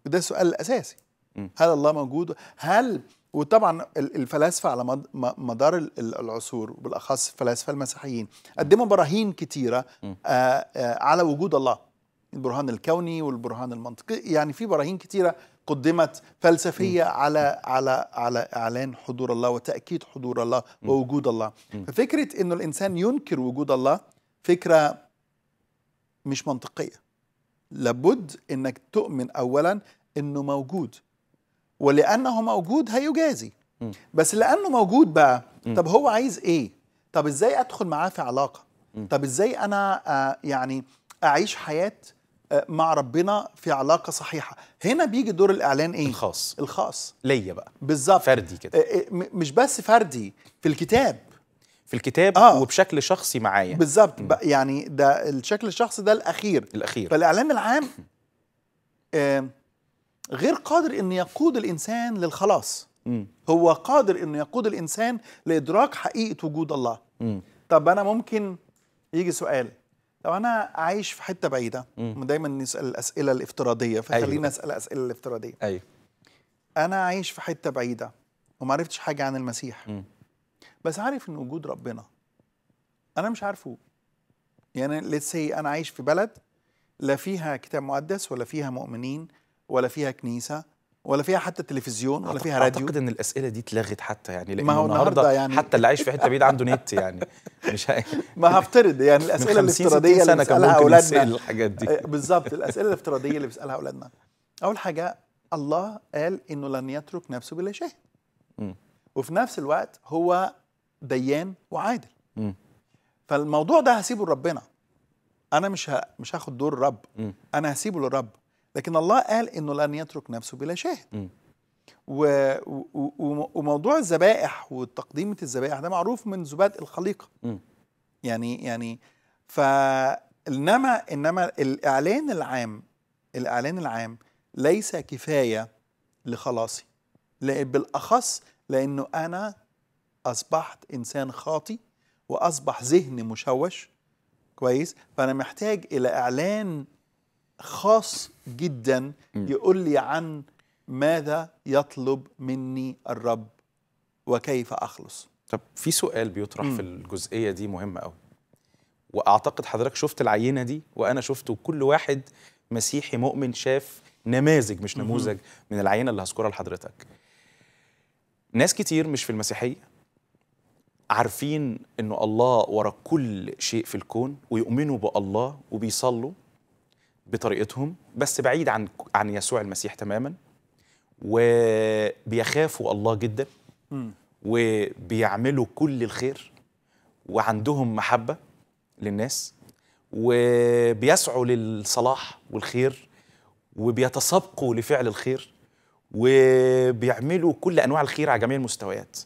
[SPEAKER 2] وده السؤال الاساسي
[SPEAKER 1] م.
[SPEAKER 2] هل الله موجود هل وطبعا ال- الفلاسفة على مدار ال- ال- العصور وبالأخص الفلاسفة المسيحيين قدموا براهين
[SPEAKER 1] كتيرة.
[SPEAKER 2] آه، آه، على وجود الله البرهان الكوني والبرهان المنطقي يعني في براهين كتيرة قدمت فلسفية على على على إعلان حضور الله وتأكيد حضور الله ووجود الله. ففكرة إنه الإنسان ينكر وجود الله فكرة مش منطقية. لابد إنك تؤمن اولا إنه موجود. ولأنه موجود هيجازي.
[SPEAKER 1] م.
[SPEAKER 2] بس لأنه موجود بقى
[SPEAKER 1] م.
[SPEAKER 2] طب هو عايز إيه؟ طب إزاي أدخل معاه في علاقة؟
[SPEAKER 1] م.
[SPEAKER 2] طب إزاي أنا آه، يعني أعيش حياة مع ربنا في علاقة صحيحة. هنا بيجي دور الإعلان إيه؟
[SPEAKER 1] الخاص.
[SPEAKER 2] الخاص.
[SPEAKER 1] ليا بقى.
[SPEAKER 2] بالظبط.
[SPEAKER 1] فردي كده.
[SPEAKER 2] آه، آه، م- مش بس فردي في الكتاب.
[SPEAKER 1] في الكتاب
[SPEAKER 2] آه.
[SPEAKER 1] وبشكل شخصي معايا.
[SPEAKER 2] بالظبط. يعني ده الشكل الشخصي ده الأخير.
[SPEAKER 1] الأخير.
[SPEAKER 2] فالإعلان العام آه، غير قادر انه يقود الإنسان للخلاص.
[SPEAKER 1] مم.
[SPEAKER 2] هو قادر انه يقود الإنسان لإدراك حقيقة وجود الله.
[SPEAKER 1] مم.
[SPEAKER 2] طب أنا ممكن يجي سؤال. طب أنا عايش في حتة
[SPEAKER 1] بعيدة.
[SPEAKER 2] دايما نسأل الاسئله الافتراضية فخلينا
[SPEAKER 1] أيوة.
[SPEAKER 2] أسأل الاسئله الافتراضية
[SPEAKER 1] أيوه
[SPEAKER 2] أنا عايش في حتة بعيدة وما عرفتش حاجة عن المسيح
[SPEAKER 1] مم.
[SPEAKER 2] بس عارف إن وجود ربنا أنا مش عارفه يعني let's see أنا عايش في بلد لا فيها كتاب مقدس ولا فيها مؤمنين ولا فيها كنيسة ولا فيها حتى تلفزيون ولا فيها راديو؟
[SPEAKER 1] اعتقد إن الأسئلة دي اتلغت حتى يعني لأن
[SPEAKER 2] ما هو
[SPEAKER 1] النهارده
[SPEAKER 2] يعني-
[SPEAKER 1] حتى اللي عايش في حتة بعيده عنده نت يعني. [LAUGHS] مش ه...
[SPEAKER 2] ما هفترض يعني الأسئلة
[SPEAKER 1] من 50
[SPEAKER 2] الافتراضية
[SPEAKER 1] 60
[SPEAKER 2] اللي
[SPEAKER 1] بيسألها
[SPEAKER 2] أولادنا.
[SPEAKER 1] الحاجات دي.
[SPEAKER 2] آه، بالظبط الأسئلة الافتراضية اللي بيسألها أولادنا. أول حاجة الله قال إنه لن يترك نفسه بلا شيء. وفي نفس الوقت هو ديان وعادل.
[SPEAKER 1] مم.
[SPEAKER 2] فالموضوع ده هسيبه لربنا. أنا مش ه... مش هاخد دور الرب
[SPEAKER 1] مم.
[SPEAKER 2] أنا هسيبه للرب لكن الله قال إنه لن يترك نفسه بلا شاهد. و... و... وموضوع الذبائح وتقديمة الذبائح ده معروف من ذبات الخليقة
[SPEAKER 1] مم.
[SPEAKER 2] يعني يعني ف انما انما الإعلان العام الإعلان العام ليس كفاية لخلاصي لا- بالأخص لأنه أنا أصبحت إنسان خاطي وأصبح ذهني مشوش كويس فأنا محتاج إلى إعلان خاص جدا. يقول لي عن ماذا يطلب مني الرب وكيف أخلص
[SPEAKER 1] طب في سؤال بيطرح
[SPEAKER 2] مم.
[SPEAKER 1] في الجزئية دي مهم قوي وأعتقد حضرتك شفت العينة دي وأنا شفته وكل واحد مسيحي مؤمن شاف نماذج مش. نموذج من العينة اللي هذكرها لحضرتك ناس كتير مش في المسيحية عارفين إنه الله ورا كل شيء في الكون ويؤمنوا بألله وبيصلوا بطريقتهم بس بعيد عن عن يسوع المسيح تماما. وبيخافوا الله جدا. وبيعملوا كل الخير. وعندهم محبة للناس. وبيسعوا للصلاح والخير. وبيتسابقوا لفعل الخير. وبيعملوا كل أنواع الخير على جميع المستويات.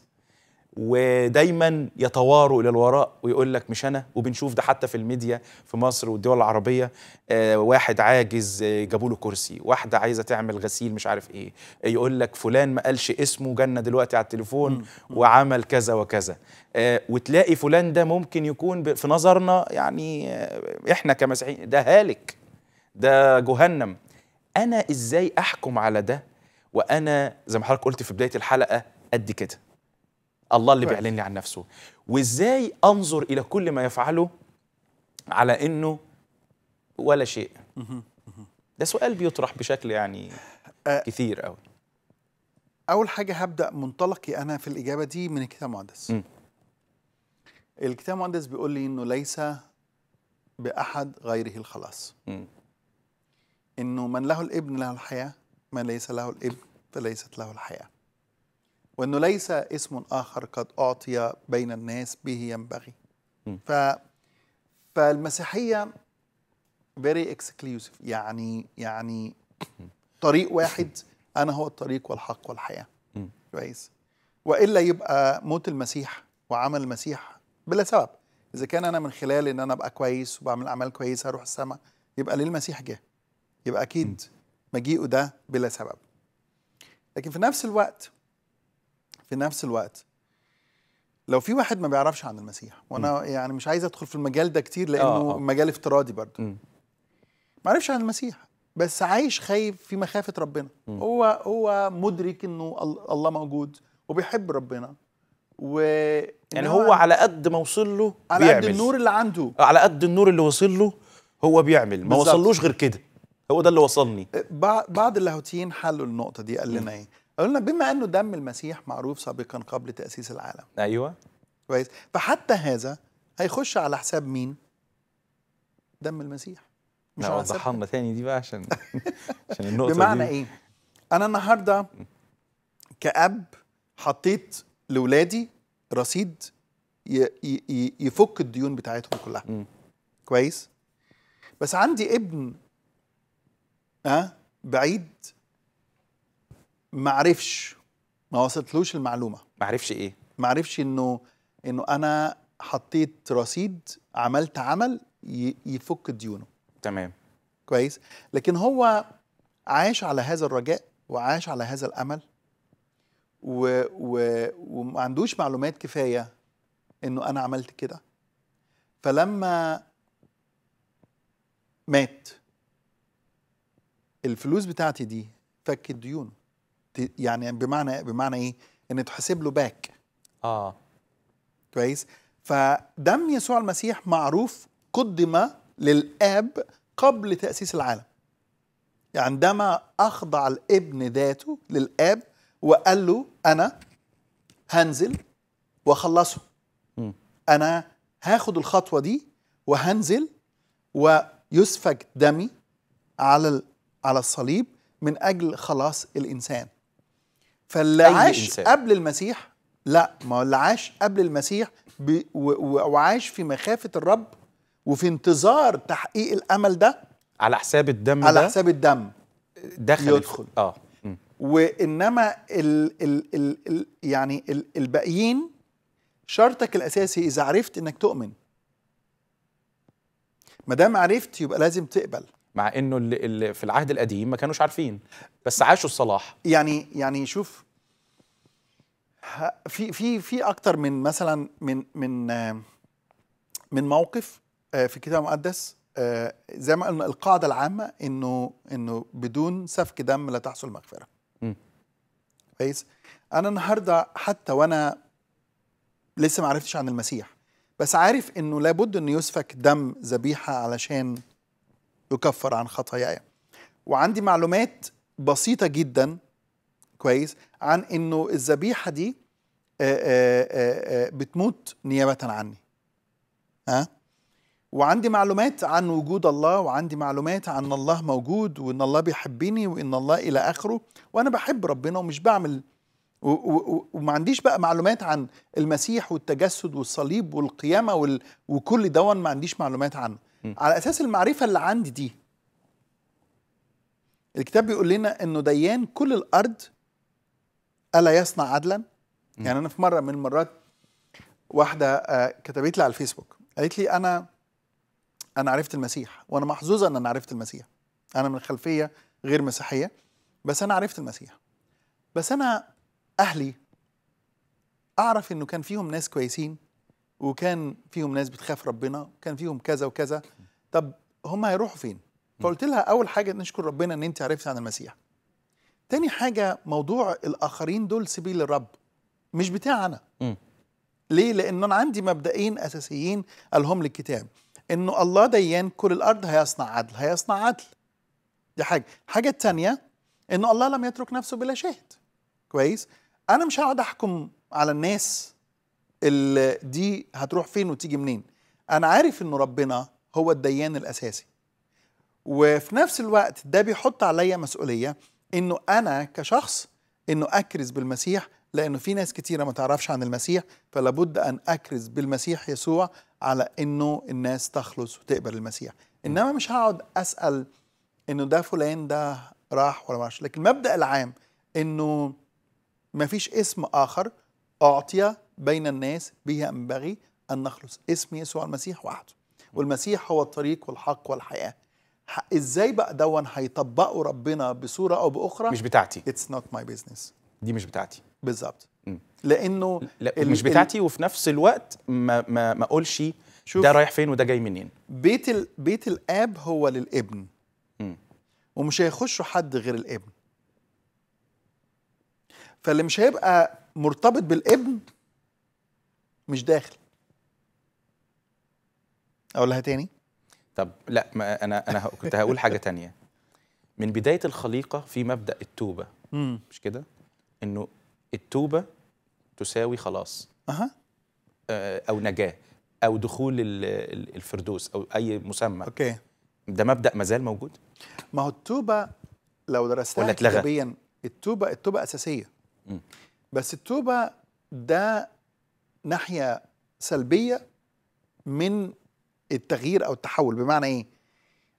[SPEAKER 1] ودايما يتواروا إلى الوراء ويقول لك مش أنا. وبنشوف ده حتى في الميديا في مصر والدول العربية. آه واحد عاجز آه جابوا له كرسي. واحدة عايزة تعمل غسيل مش عارف إيه. يقول لك فلان ما قالش اسمه جالنا دلوقتي على التليفون وعمل كذا وكذا. آه وتلاقي فلان ده ممكن يكون في نظرنا يعني إحنا كمسيحيين ده هالك ده جهنم. أنا إزاي أحكم على ده؟ وأنا زي ما حضرتك قلت في بداية الحلقة قد كده. الله اللي. بيعلن لي عن نفسه وإزاي أنظر إلى كل ما يفعله على إنه ولا شيء ده سؤال بيطرح بشكل يعني
[SPEAKER 2] آه.
[SPEAKER 1] كثير قوي
[SPEAKER 2] أول حاجة هبدأ منطلقي أنا في الإجابة دي من الكتاب المقدس. الكتاب المقدس بيقول لي إنه ليس بأحد غيره الخلاص. إنه من له الإبن له الحياة من ليس له الإبن فليست له الحياة وإنه ليس اسم آخر قد أعطي بين الناس به ينبغي. ف فالمسيحية very exclusive. يعني يعني طريق واحد أنا هو الطريق والحق والحياة.
[SPEAKER 1] مم.
[SPEAKER 2] كويس. وإلا يبقى موت المسيح وعمل المسيح بلا سبب. إذا كان أنا من خلال إن أنا أبقى كويس وبعمل أعمال كويسة أروح السماء يبقى ليه المسيح جه؟ يبقى أكيد مجيئه ده بلا سبب. لكن في نفس الوقت في نفس الوقت. لو في واحد ما بيعرفش عن المسيح وأنا يعني مش عايز ادخل في المجال ده كتير لأنه
[SPEAKER 1] آه، آه.
[SPEAKER 2] مجال افتراضي برضه. ما عرفش عن المسيح بس عايش خايف في مخافة ربنا.
[SPEAKER 1] مم.
[SPEAKER 2] هو هو مدرك إنه ال- الله موجود وبيحب ربنا. و
[SPEAKER 1] يعني هو على قد ما وصل له
[SPEAKER 2] على
[SPEAKER 1] بيعمل.
[SPEAKER 2] قد النور اللي عنده.
[SPEAKER 1] على قد النور اللي وصل له هو بيعمل. ما. وصلوش غير كده. هو ده اللي وصلني.
[SPEAKER 2] بع- بعض اللاهوتيين حلوا النقطة دي قال لنا إيه؟ قالوا لنا بما أنه دم المسيح معروف سابقا قبل تأسيس العالم.
[SPEAKER 1] أيوه.
[SPEAKER 2] كويس. فحتى هذا هيخش على حساب مين؟ دم المسيح. مش
[SPEAKER 1] لا وضحها لنا تاني دي بقى عشان [LAUGHS] عشان النقطة
[SPEAKER 2] بمعنى
[SPEAKER 1] دي
[SPEAKER 2] إيه؟ أنا النهارده كأب حطيت لاولادي رصيد يفك الديون بتاعتهم كلها.
[SPEAKER 1] مم.
[SPEAKER 2] كويس؟ بس عندي ابن ها أه؟ بعيد ما عرفش ما وصلتلوش المعلومة.
[SPEAKER 1] ما عرفش إيه؟
[SPEAKER 2] ما عرفش إنه إنه أنا حطيت رصيد عملت عمل يفك ديونه.
[SPEAKER 1] تمام.
[SPEAKER 2] كويس؟ لكن هو عاش على هذا الرجاء وعاش على هذا الأمل و... و... وما عندوش معلومات كفاية إنه أنا عملت كده. فلما مات الفلوس بتاعتي دي فكت ديونه. يعني بمعنى بمعنى إيه؟ إن تحسب له باك
[SPEAKER 1] آه.
[SPEAKER 2] كويس؟ فدم يسوع المسيح معروف قدم للآب قبل تأسيس العالم. يعني عندما أخضع الابن ذاته للآب وقال له أنا هنزل
[SPEAKER 1] وأخلصه.
[SPEAKER 2] أنا هاخد الخطوة دي وهنزل ويسفك دمي على على الصليب من أجل خلاص الإنسان. فاللي عاش
[SPEAKER 1] إنسان.
[SPEAKER 2] قبل المسيح لا ما هو اللي عاش قبل المسيح وعاش في مخافة الرب وفي انتظار تحقيق الأمل ده
[SPEAKER 1] على حساب الدم
[SPEAKER 2] على
[SPEAKER 1] ده
[SPEAKER 2] حساب الدم
[SPEAKER 1] دخل
[SPEAKER 2] يدخل.
[SPEAKER 1] آه.
[SPEAKER 2] وإنما ال ال ال ال يعني ال الباقيين شرطك الأساسي إذا عرفت إنك تؤمن ما دام عرفت يبقى لازم تقبل
[SPEAKER 1] مع إنه اللي, اللي في العهد القديم ما كانوش عارفين. بس عاشوا الصلاح.
[SPEAKER 2] يعني يعني شوف في في في أكتر من مثلا من من آه، من موقف آه، في الكتاب المقدس آه، زي ما قلنا القاعدة العامة إنه إنه بدون سفك دم لا تحصل
[SPEAKER 1] مغفرة.
[SPEAKER 2] كويس؟ أنا النهارده حتى وأنا لسه ما عرفتش عن المسيح بس عارف إنه لابد إنه يسفك دم ذبيحة علشان يكفر عن خطاياي. وعندي معلومات بسيطة جدا كويس عن إنه الذبيحة دي آه، آه، آه، آه، بتموت نيابه عني. ها؟ وعندي معلومات عن وجود الله وعندي معلومات عن الله موجود وإن الله بيحبني وإن الله إلى آخره. وأنا بحب ربنا ومش بعمل وما عنديش بقى معلومات عن المسيح والتجسد والصليب والقيامة وال... وكل دون ما عنديش معلومات عنه. على أساس المعرفة اللي عندي دي. الكتاب بيقول لنا إنه ديان كل الأرض ألا يصنع عدلا. يعني أنا في مرة من المرات واحدة آه، كتبت لي على الفيسبوك. قالت لي أنا أنا عرفت المسيح وأنا محظوظة إن أنا عرفت المسيح. أنا من خلفية غير مسيحية بس أنا عرفت المسيح. بس أنا أهلي أعرف إنه كان فيهم ناس كويسين. وكان فيهم ناس بتخاف ربنا وكان فيهم كذا وكذا. طب هم هيروحوا فين؟ فقلت لها أول حاجة نشكر ربنا إن أنت عرفتي عن المسيح. تاني حاجة موضوع الآخرين دول سبيل الرب مش بتاع
[SPEAKER 1] أنا.
[SPEAKER 2] ليه؟ لأن أنا عندي مبدئين أساسيين قالهم الكتاب. إنه الله ديان كل الأرض هيصنع عدل هيصنع عدل. دي حاجة. الحاجة الثانية إنه الله لم يترك نفسه بلا شاهد. كويس؟ أنا مش هقعد أحكم على الناس دي هتروح فين وتيجي منين. أنا عارف إنه ربنا هو الديان الأساسي. وفي نفس الوقت ده بيحط عليا مسؤولية إنه أنا كشخص إنه أكرز بالمسيح لأنه في ناس كتيرة ما تعرفش عن المسيح فلا بد أن أكرز بالمسيح يسوع على إنه الناس تخلص وتقبل المسيح. إنما مش هقعد أسأل إنه ده فلان ده راح ولا ما لكن المبدا العام إنه ما فيش اسم آخر أعطي بين الناس به ينبغي أن نخلص. اسم يسوع المسيح وحده. والمسيح هو الطريق والحق والحياة. ح- إزاي بقى دون هيطبقوا ربنا بصورة أو بأخرى؟
[SPEAKER 1] مش بتاعتي.
[SPEAKER 2] it's not my business
[SPEAKER 1] دي مش بتاعتي.
[SPEAKER 2] بالظبط.
[SPEAKER 1] مم.
[SPEAKER 2] لأنه
[SPEAKER 1] لا مش بتاعتي وفي نفس الوقت ما ما ما أقولش
[SPEAKER 2] شوف.
[SPEAKER 1] ده رايح فين وده جاي منين.
[SPEAKER 2] بيت ال... بيت الآب هو للابن.
[SPEAKER 1] مم.
[SPEAKER 2] ومش هيخشوا حد غير الابن. فاللي مش هيبقى مرتبط بالابن مش داخل. أقولها تاني؟
[SPEAKER 1] طب لا ما أنا أنا كنت هقول حاجة تانية. من بداية الخليقة في مبدأ التوبة.
[SPEAKER 2] امم
[SPEAKER 1] مش كده؟ إنه التوبة تساوي خلاص.
[SPEAKER 2] أها.
[SPEAKER 1] آه، أو نجاة أو دخول ال- ال- الفردوس أو أي مسمى.
[SPEAKER 2] أوكي.
[SPEAKER 1] ده مبدأ مازال موجود؟
[SPEAKER 2] ما هو التوبة لو درستها؟ كتابيا التوبة التوبة أساسية.
[SPEAKER 1] مم.
[SPEAKER 2] بس التوبة ده ناحية سلبية من التغيير أو التحول. بمعنى إيه؟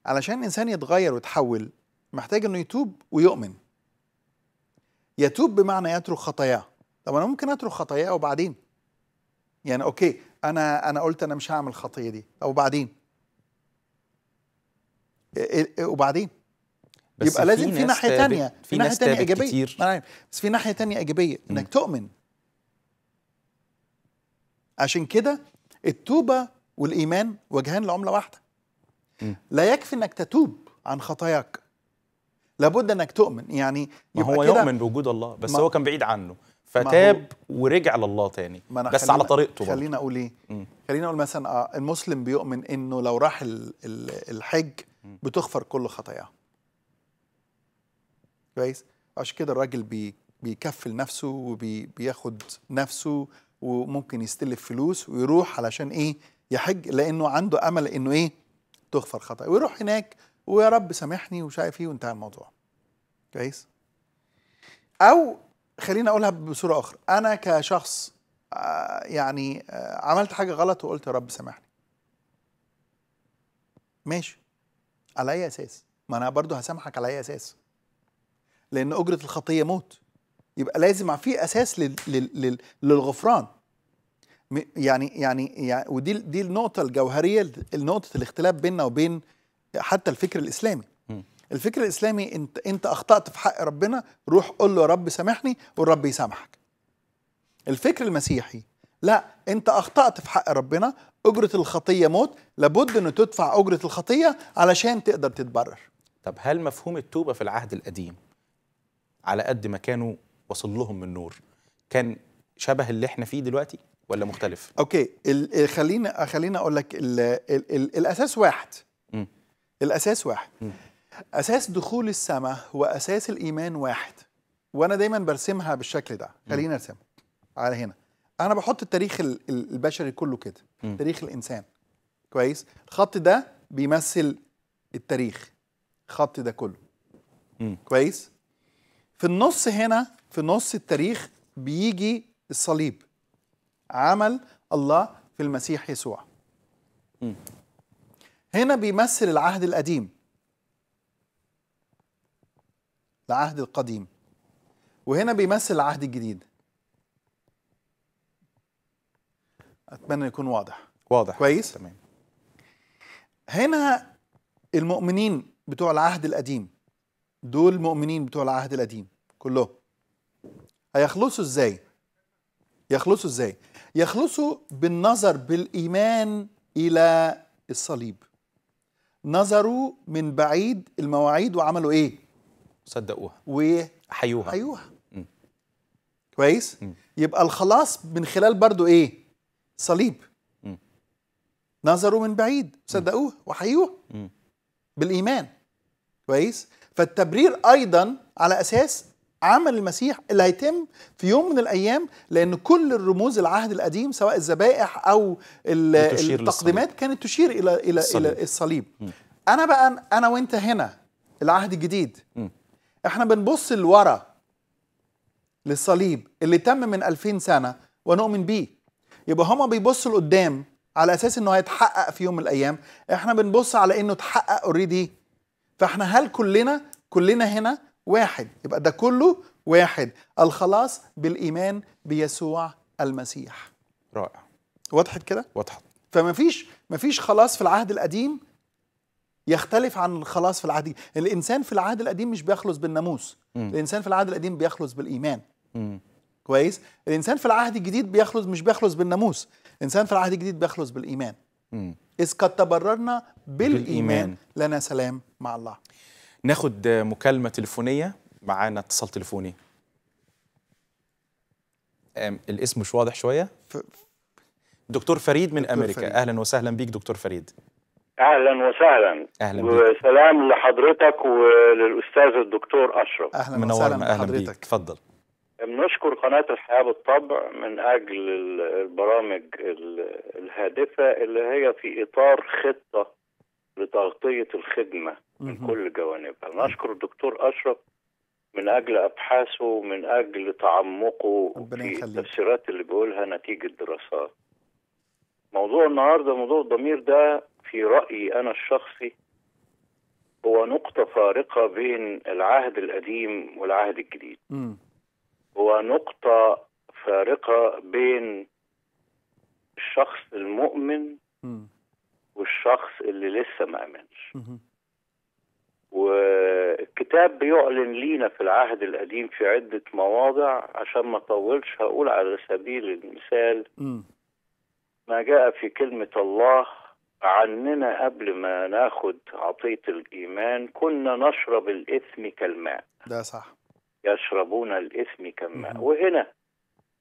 [SPEAKER 2] علشان الإنسان يتغير ويتحول محتاج إنه يتوب ويؤمن. يتوب بمعنى يترك خطاياه. طب أنا ممكن أترك خطاياه وبعدين؟ يعني أوكي أنا أنا قلت أنا مش هعمل الخطية دي. طب وبعدين؟ وبعدين؟
[SPEAKER 1] بس
[SPEAKER 2] يبقى لازم في
[SPEAKER 1] ناحية
[SPEAKER 2] تانية.
[SPEAKER 1] في ناحية
[SPEAKER 2] تانية إيجابية.
[SPEAKER 1] كتير.
[SPEAKER 2] بس في ناحية تانية إيجابية
[SPEAKER 1] إنك.
[SPEAKER 2] تؤمن. عشان كده التوبة والإيمان وجهان لعملة
[SPEAKER 1] واحدة.
[SPEAKER 2] لا يكفي إنك تتوب عن خطاياك. لابد إنك تؤمن. يعني
[SPEAKER 1] ما هو يؤمن بوجود الله بس هو كان بعيد عنه. فتاب ورجع لله تاني. بس على طريقته
[SPEAKER 2] خلينا أقول
[SPEAKER 1] إيه.
[SPEAKER 2] خلينا أقول مثلا آه المسلم بيؤمن إنه لو راح ال- ال- الحج. بتغفر كل خطاياه. كويس؟ عشان كده الراجل بي بيكفل نفسه وبياخد نفسه وممكن يستلف فلوس ويروح علشان إيه يحج لأنه عنده أمل إنه إيه تغفر خطايا ويروح هناك ويا رب سامحني ومش عارف إيه وانتهى الموضوع. كويس أو خلينا أقولها بصورة أخرى. أنا كشخص آه، يعني آه، عملت حاجة غلط وقلت يا رب سامحني. ماشي. على أي أساس؟ ما أنا برضو هسامحك على أي أساس. لأن أجرة الخطية موت. يبقى لازم في أساس لل لل لل للغفران. يعني يعني يعني ودي دي النقطة الجوهرية النقطه الاختلاف بيننا وبين حتى الفكر
[SPEAKER 1] الإسلامي.
[SPEAKER 2] الفكر الإسلامي انت انت أخطأت في حق ربنا روح قول له يا رب سامحني والرب يسامحك. الفكر المسيحي لا انت أخطأت في حق ربنا أجرة الخطية موت لابد إنه تدفع أجرة الخطية علشان تقدر تتبرر.
[SPEAKER 1] طب هل مفهوم التوبة في العهد القديم على قد ما كانوا وصل لهم من نور. كان شبه اللي إحنا فيه دلوقتي ولا مختلف؟
[SPEAKER 2] أوكي خلينا خلينا أقول لك ال ال ال الأساس واحد. الأساس واحد. أساس دخول السماء واساس الإيمان واحد. وأنا دايما برسمها بالشكل ده. خلينا ارسمها على هنا. أنا بحط التاريخ ال- ال- البشري كله كده. تاريخ الإنسان. كويس؟ الخط ده بيمثل التاريخ. الخط ده كله. كويس؟ في النص هنا في نص التاريخ بيجي الصليب. عمل الله في المسيح يسوع. هنا بيمثل العهد القديم. العهد القديم. وهنا بيمثل العهد الجديد. أتمنى يكون واضح.
[SPEAKER 1] واضح.
[SPEAKER 2] كويس.
[SPEAKER 1] تمام.
[SPEAKER 2] هنا المؤمنين بتوع العهد القديم. دول مؤمنين بتوع العهد القديم كلهم. هيخلصوا إزاي؟ يخلصوا إزاي؟ يخلصوا بالنظر بالإيمان إلى الصليب. نظروا من بعيد المواعيد وعملوا إيه؟
[SPEAKER 1] صدقوها.
[SPEAKER 2] وحيوها
[SPEAKER 1] حيوها مم.
[SPEAKER 2] كويس؟
[SPEAKER 1] مم.
[SPEAKER 2] يبقى الخلاص من خلال برضو إيه؟ صليب. نظروا من بعيد صدقوه وحيوه. بالإيمان. كويس؟ فالتبرير أيضا على أساس عمل المسيح اللي هيتم في يوم من الأيام لأن كل الرموز العهد القديم سواء الذبائح
[SPEAKER 1] أو
[SPEAKER 2] التقديمات كانت تشير إلى إلى
[SPEAKER 1] الصليب.
[SPEAKER 2] إلى الصليب أنا بقى أنا وأنت هنا العهد الجديد.
[SPEAKER 1] مم.
[SPEAKER 2] إحنا بنبص لورا للصليب اللي تم من 2000 سنة ونؤمن بيه. يبقى هما بيبصوا لقدام على أساس إنه هيتحقق في يوم من الأيام. إحنا بنبص على إنه اتحقق اوريدي فاحنا هل كلنا كلنا هنا واحد؟ يبقى ده كله واحد. الخلاص بالإيمان بيسوع المسيح.
[SPEAKER 1] رائع.
[SPEAKER 2] وضحت كده؟
[SPEAKER 1] وضحت
[SPEAKER 2] فما فيش ما فيش خلاص في العهد القديم يختلف عن الخلاص في العهد. الإنسان في العهد القديم مش بيخلص بالناموس. الإنسان في العهد القديم بيخلص بالإيمان.
[SPEAKER 1] مم.
[SPEAKER 2] كويس؟ الإنسان في العهد الجديد بيخلص مش بيخلص بالناموس. الإنسان في العهد الجديد بيخلص بالإيمان.
[SPEAKER 1] مم.
[SPEAKER 2] إذ قد تبررنا بالإيمان,
[SPEAKER 1] بالإيمان.
[SPEAKER 2] لنا سلام مع الله.
[SPEAKER 1] ناخد مكالمة تليفونية. معانا اتصال تليفوني. الاسم مش واضح شوية؟
[SPEAKER 2] ف...
[SPEAKER 1] دكتور فريد من
[SPEAKER 2] دكتور
[SPEAKER 1] أمريكا.
[SPEAKER 2] فريد.
[SPEAKER 1] أهلا وسهلا بيك دكتور فريد.
[SPEAKER 3] أهلا وسهلا.
[SPEAKER 1] أهلا بيك.
[SPEAKER 3] وسلام لحضرتك وللأستاذ الدكتور أشرف.
[SPEAKER 2] أهلا
[SPEAKER 1] منورنا.
[SPEAKER 2] وسهلا
[SPEAKER 1] أهلا بيك.
[SPEAKER 2] بحضرتك
[SPEAKER 1] اتفضل
[SPEAKER 3] بنشكر قناة الحياة بالطبع من أجل ال- البرامج ال- الهادفة اللي هي في إطار خطة لتغطية الخدمة من. كل جوانبها نشكر الدكتور أشرف من أجل أبحاثه من أجل تعمقه في. التفسيرات اللي بيقولها نتيجة دراسات موضوع النهارده موضوع الضمير ده في رأيي أنا الشخصي هو نقطة فارقة بين العهد القديم والعهد الجديد
[SPEAKER 2] مم.
[SPEAKER 3] هو نقطة فارقة بين الشخص المؤمن. والشخص اللي لسه ما آمنش
[SPEAKER 2] مهم.
[SPEAKER 3] والكتاب بيعلن لينا في العهد القديم في عدة مواضع عشان ما أطولش هقول على سبيل المثال. ما جاء في كلمة الله عننا قبل ما ناخد عطية الإيمان كنا نشرب الإثم كالماء
[SPEAKER 2] ده صح
[SPEAKER 3] يشربون الإثم
[SPEAKER 2] مهم.
[SPEAKER 3] وهنا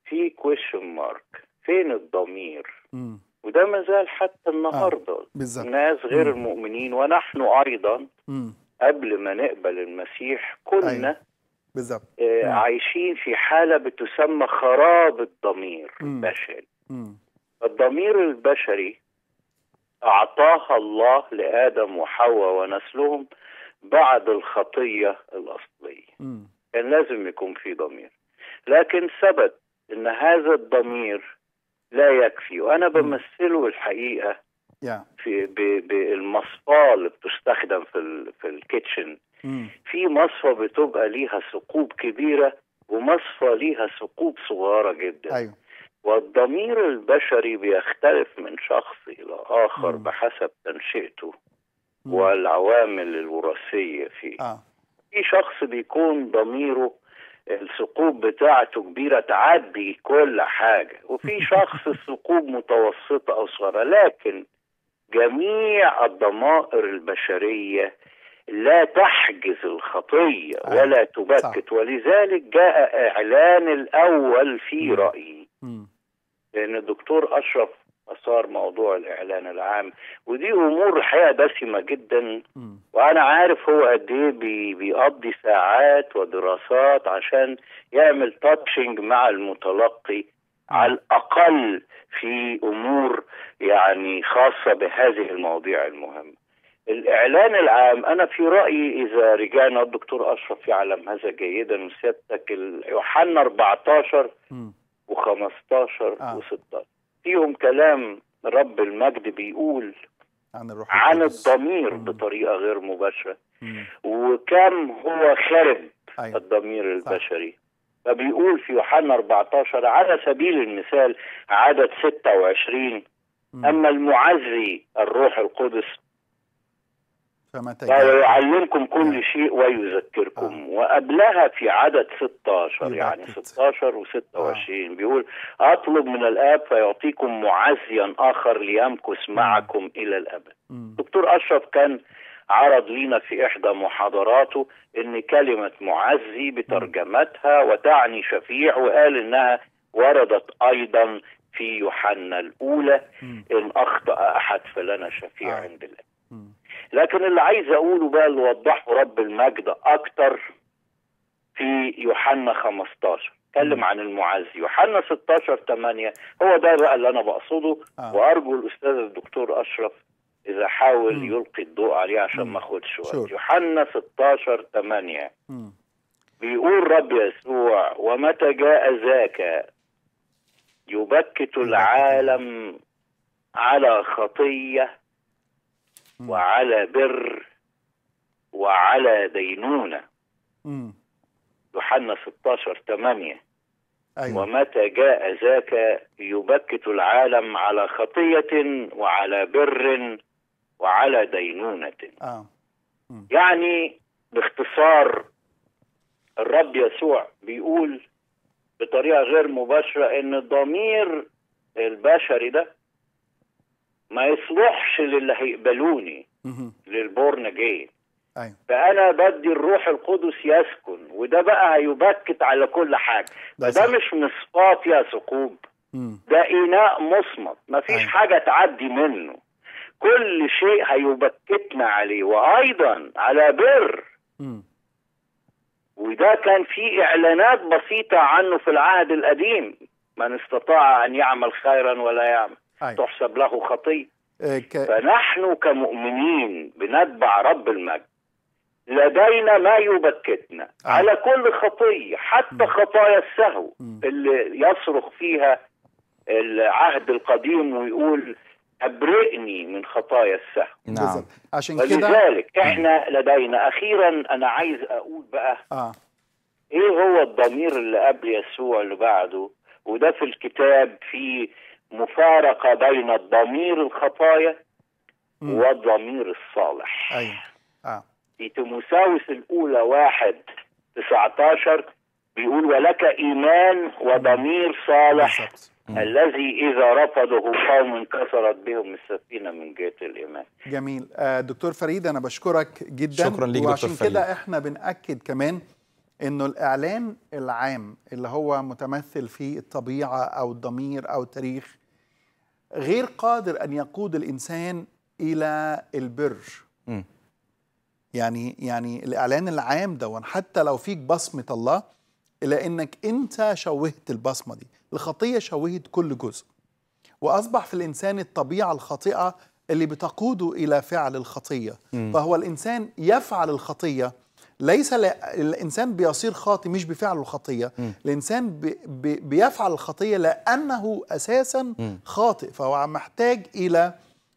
[SPEAKER 3] في كويشن مارك فين الضمير
[SPEAKER 2] مم.
[SPEAKER 3] وده ما زال حتى النهارده
[SPEAKER 2] بالظبط
[SPEAKER 3] الناس غير
[SPEAKER 2] مم.
[SPEAKER 3] المؤمنين ونحن أيضا
[SPEAKER 2] مم.
[SPEAKER 3] قبل ما نقبل المسيح كنا
[SPEAKER 2] أيوة. بالظبط
[SPEAKER 3] آه،. عايشين في حالة بتسمى خراب الضمير. البشري. الضمير البشري أعطاها الله لآدم وحواء ونسلهم بعد الخطية الأصلية
[SPEAKER 2] مم.
[SPEAKER 3] كان لازم يكون في ضمير. لكن ثبت أن هذا الضمير لا يكفي وأنا بمثله الحقيقة
[SPEAKER 2] يا.
[SPEAKER 3] في ب- بالمصفاة اللي بتستخدم في في الكيتشن. في مصفى بتبقى ليها ثقوب كبيرة ومصفى ليها ثقوب صغيرة جدا.
[SPEAKER 2] أيوه.
[SPEAKER 3] والضمير البشري بيختلف من شخص إلى آخر
[SPEAKER 2] مم.
[SPEAKER 3] بحسب تنشئته
[SPEAKER 2] مم.
[SPEAKER 3] والعوامل الوراثية فيه.
[SPEAKER 2] آه.
[SPEAKER 3] في شخص بيكون ضميره الثقوب بتاعته كبيرة تعدي كل حاجة وفي [LAUGHS] شخص الثقوب متوسطة أو صغيرة لكن جميع الضمائر البشرية لا تحجز الخطية
[SPEAKER 2] أيوة.
[SPEAKER 3] ولا تبكت ولذلك جاء إعلان الأول في
[SPEAKER 2] مم.
[SPEAKER 3] لأن الدكتور أشرف آثار موضوع الإعلان العام ودي أمور الحقيقة دسمة جدا. وأنا عارف هو قد إيه بي- بيقضي ساعات ودراسات عشان يعمل تاتشنج مع المتلقي على الأقل في أمور يعني خاصة بهذه المواضيع المهمة. الإعلان العام أنا في رأيي إذا رجعنا الدكتور أشرف يعلم هذا جيدا وسيادتك يوحنا 14
[SPEAKER 2] مم.
[SPEAKER 3] و15
[SPEAKER 2] آه.
[SPEAKER 3] و16 فيهم كلام رب المجد بيقول
[SPEAKER 2] عن الروح
[SPEAKER 3] عن. الضمير
[SPEAKER 2] مم.
[SPEAKER 3] بطريقة غير مباشرة
[SPEAKER 2] مم.
[SPEAKER 3] وكم هو خرب
[SPEAKER 2] أيوه
[SPEAKER 3] الضمير البشري فبيقول في يوحنا 14 على سبيل المثال عدد 26
[SPEAKER 2] مم.
[SPEAKER 3] أما المعزي الروح القدس
[SPEAKER 2] فمتى
[SPEAKER 3] فهو
[SPEAKER 2] جاء
[SPEAKER 3] يعلمكم كل شيء ويذكركم. وقبلها في عدد 16 يعني
[SPEAKER 2] يبكت.
[SPEAKER 3] 16 و26 بيقول أطلب من الآب فيعطيكم معزيا آخر ليمكث معكم إلى الأبد.
[SPEAKER 2] مم.
[SPEAKER 3] دكتور أشرف كان عرض لينا في إحدى محاضراته إن كلمة معزي بترجمتها وتعني شفيع وقال إنها وردت أيضا في يوحنا الأولى.
[SPEAKER 2] مم.
[SPEAKER 3] إن أخطأ أحد فلنا شفيع
[SPEAKER 2] آه.
[SPEAKER 3] عند الله
[SPEAKER 2] مم.
[SPEAKER 3] لكن اللي عايز أقوله بقى اللي وضحه رب المجد أكتر في يوحنا 15 اتكلم عن المعزي يوحنا 16 8 هو ده بقى اللي أنا بقصده
[SPEAKER 2] آه.
[SPEAKER 3] وأرجو الأستاذ الدكتور أشرف إذا حاول
[SPEAKER 2] مم.
[SPEAKER 3] يلقي الضوء عليه عشان. ما أخدش وقت. يوحنا 16 8
[SPEAKER 2] مم.
[SPEAKER 3] بيقول رب يسوع ومتى جاء ذاك يبكت العالم على
[SPEAKER 2] خطية.
[SPEAKER 3] وعلى بر وعلى دينونة.
[SPEAKER 2] مم.
[SPEAKER 3] يوحنا 16 8
[SPEAKER 2] أيوه.
[SPEAKER 3] ومتى جاء ذاك يبكت العالم على خطية وعلى بر وعلى دينونة.
[SPEAKER 2] آه.
[SPEAKER 3] يعني باختصار الرب يسوع بيقول بطريقة غير مباشرة إن الضمير البشري ده ما يصلحش للي هيقبلوني. للبورن جاي
[SPEAKER 2] أيوه
[SPEAKER 3] فأنا بدي الروح القدس يسكن وده بقى هيبكت على كل حاجة
[SPEAKER 2] ده صح.
[SPEAKER 3] مش مصفاه فيها ثقوب. ده اناء مصمت مفيش
[SPEAKER 2] أيوة.
[SPEAKER 3] حاجة تعدي منه كل شيء هيبكتنا عليه وأيضا على بر
[SPEAKER 2] مم.
[SPEAKER 3] وده كان في إعلانات بسيطة عنه في العهد القديم من استطاع أن يعمل خيرا ولا يعمل
[SPEAKER 2] أيوه.
[SPEAKER 3] تحسب له خطية.
[SPEAKER 2] آه، ك...
[SPEAKER 3] فنحن كمؤمنين بنتبع رب المجد. لدينا ما يبكتنا.
[SPEAKER 2] آه.
[SPEAKER 3] على كل خطية حتى خطايا السهو
[SPEAKER 2] مم.
[SPEAKER 3] اللي يصرخ فيها العهد القديم ويقول أبرئني من خطايا السهو.
[SPEAKER 1] نعم.
[SPEAKER 2] بالظبط. عشان كده
[SPEAKER 3] ولذلك إحنا لدينا. أخيرا أنا عايز أقول بقى
[SPEAKER 2] آه.
[SPEAKER 3] إيه هو الضمير اللي قبل يسوع اللي بعده؟ وده في الكتاب في مفارقة بين الضمير الخطايا
[SPEAKER 2] مم.
[SPEAKER 3] والضمير الصالح.
[SPEAKER 2] أيوه آه.
[SPEAKER 3] في تيموساوس الأولى واحد 19 بيقول ولك إيمان وضمير صالح. الذي إذا رفضه قوم انكسرت بهم السفينة من جهة الإيمان.
[SPEAKER 2] جميل. آه دكتور فريد أنا بشكرك جدا.
[SPEAKER 1] شكراً ليك دكتور
[SPEAKER 2] وعشان
[SPEAKER 1] فريد.
[SPEAKER 2] كده إحنا بنأكد كمان إنه الإعلان العام اللي هو متمثل في الطبيعة أو الضمير أو التاريخ غير قادر أن يقود الإنسان إلى البر
[SPEAKER 1] مم.
[SPEAKER 2] يعني يعني الإعلان العام ده حتى لو فيك بصمة الله الا إنك أنت شوهت البصمة دي الخطية شوهت كل جزء وأصبح في الإنسان الطبيعة الخاطئة اللي بتقوده إلى فعل الخطية
[SPEAKER 1] مم.
[SPEAKER 2] فهو الإنسان يفعل الخطية ليس ل... الإنسان بيصير خاطئ مش بفعل الخطية.
[SPEAKER 1] مم.
[SPEAKER 2] الإنسان ب... ب... بيفعل الخطية لأنه أساسا
[SPEAKER 1] مم.
[SPEAKER 2] خاطئ. فهو محتاج إلى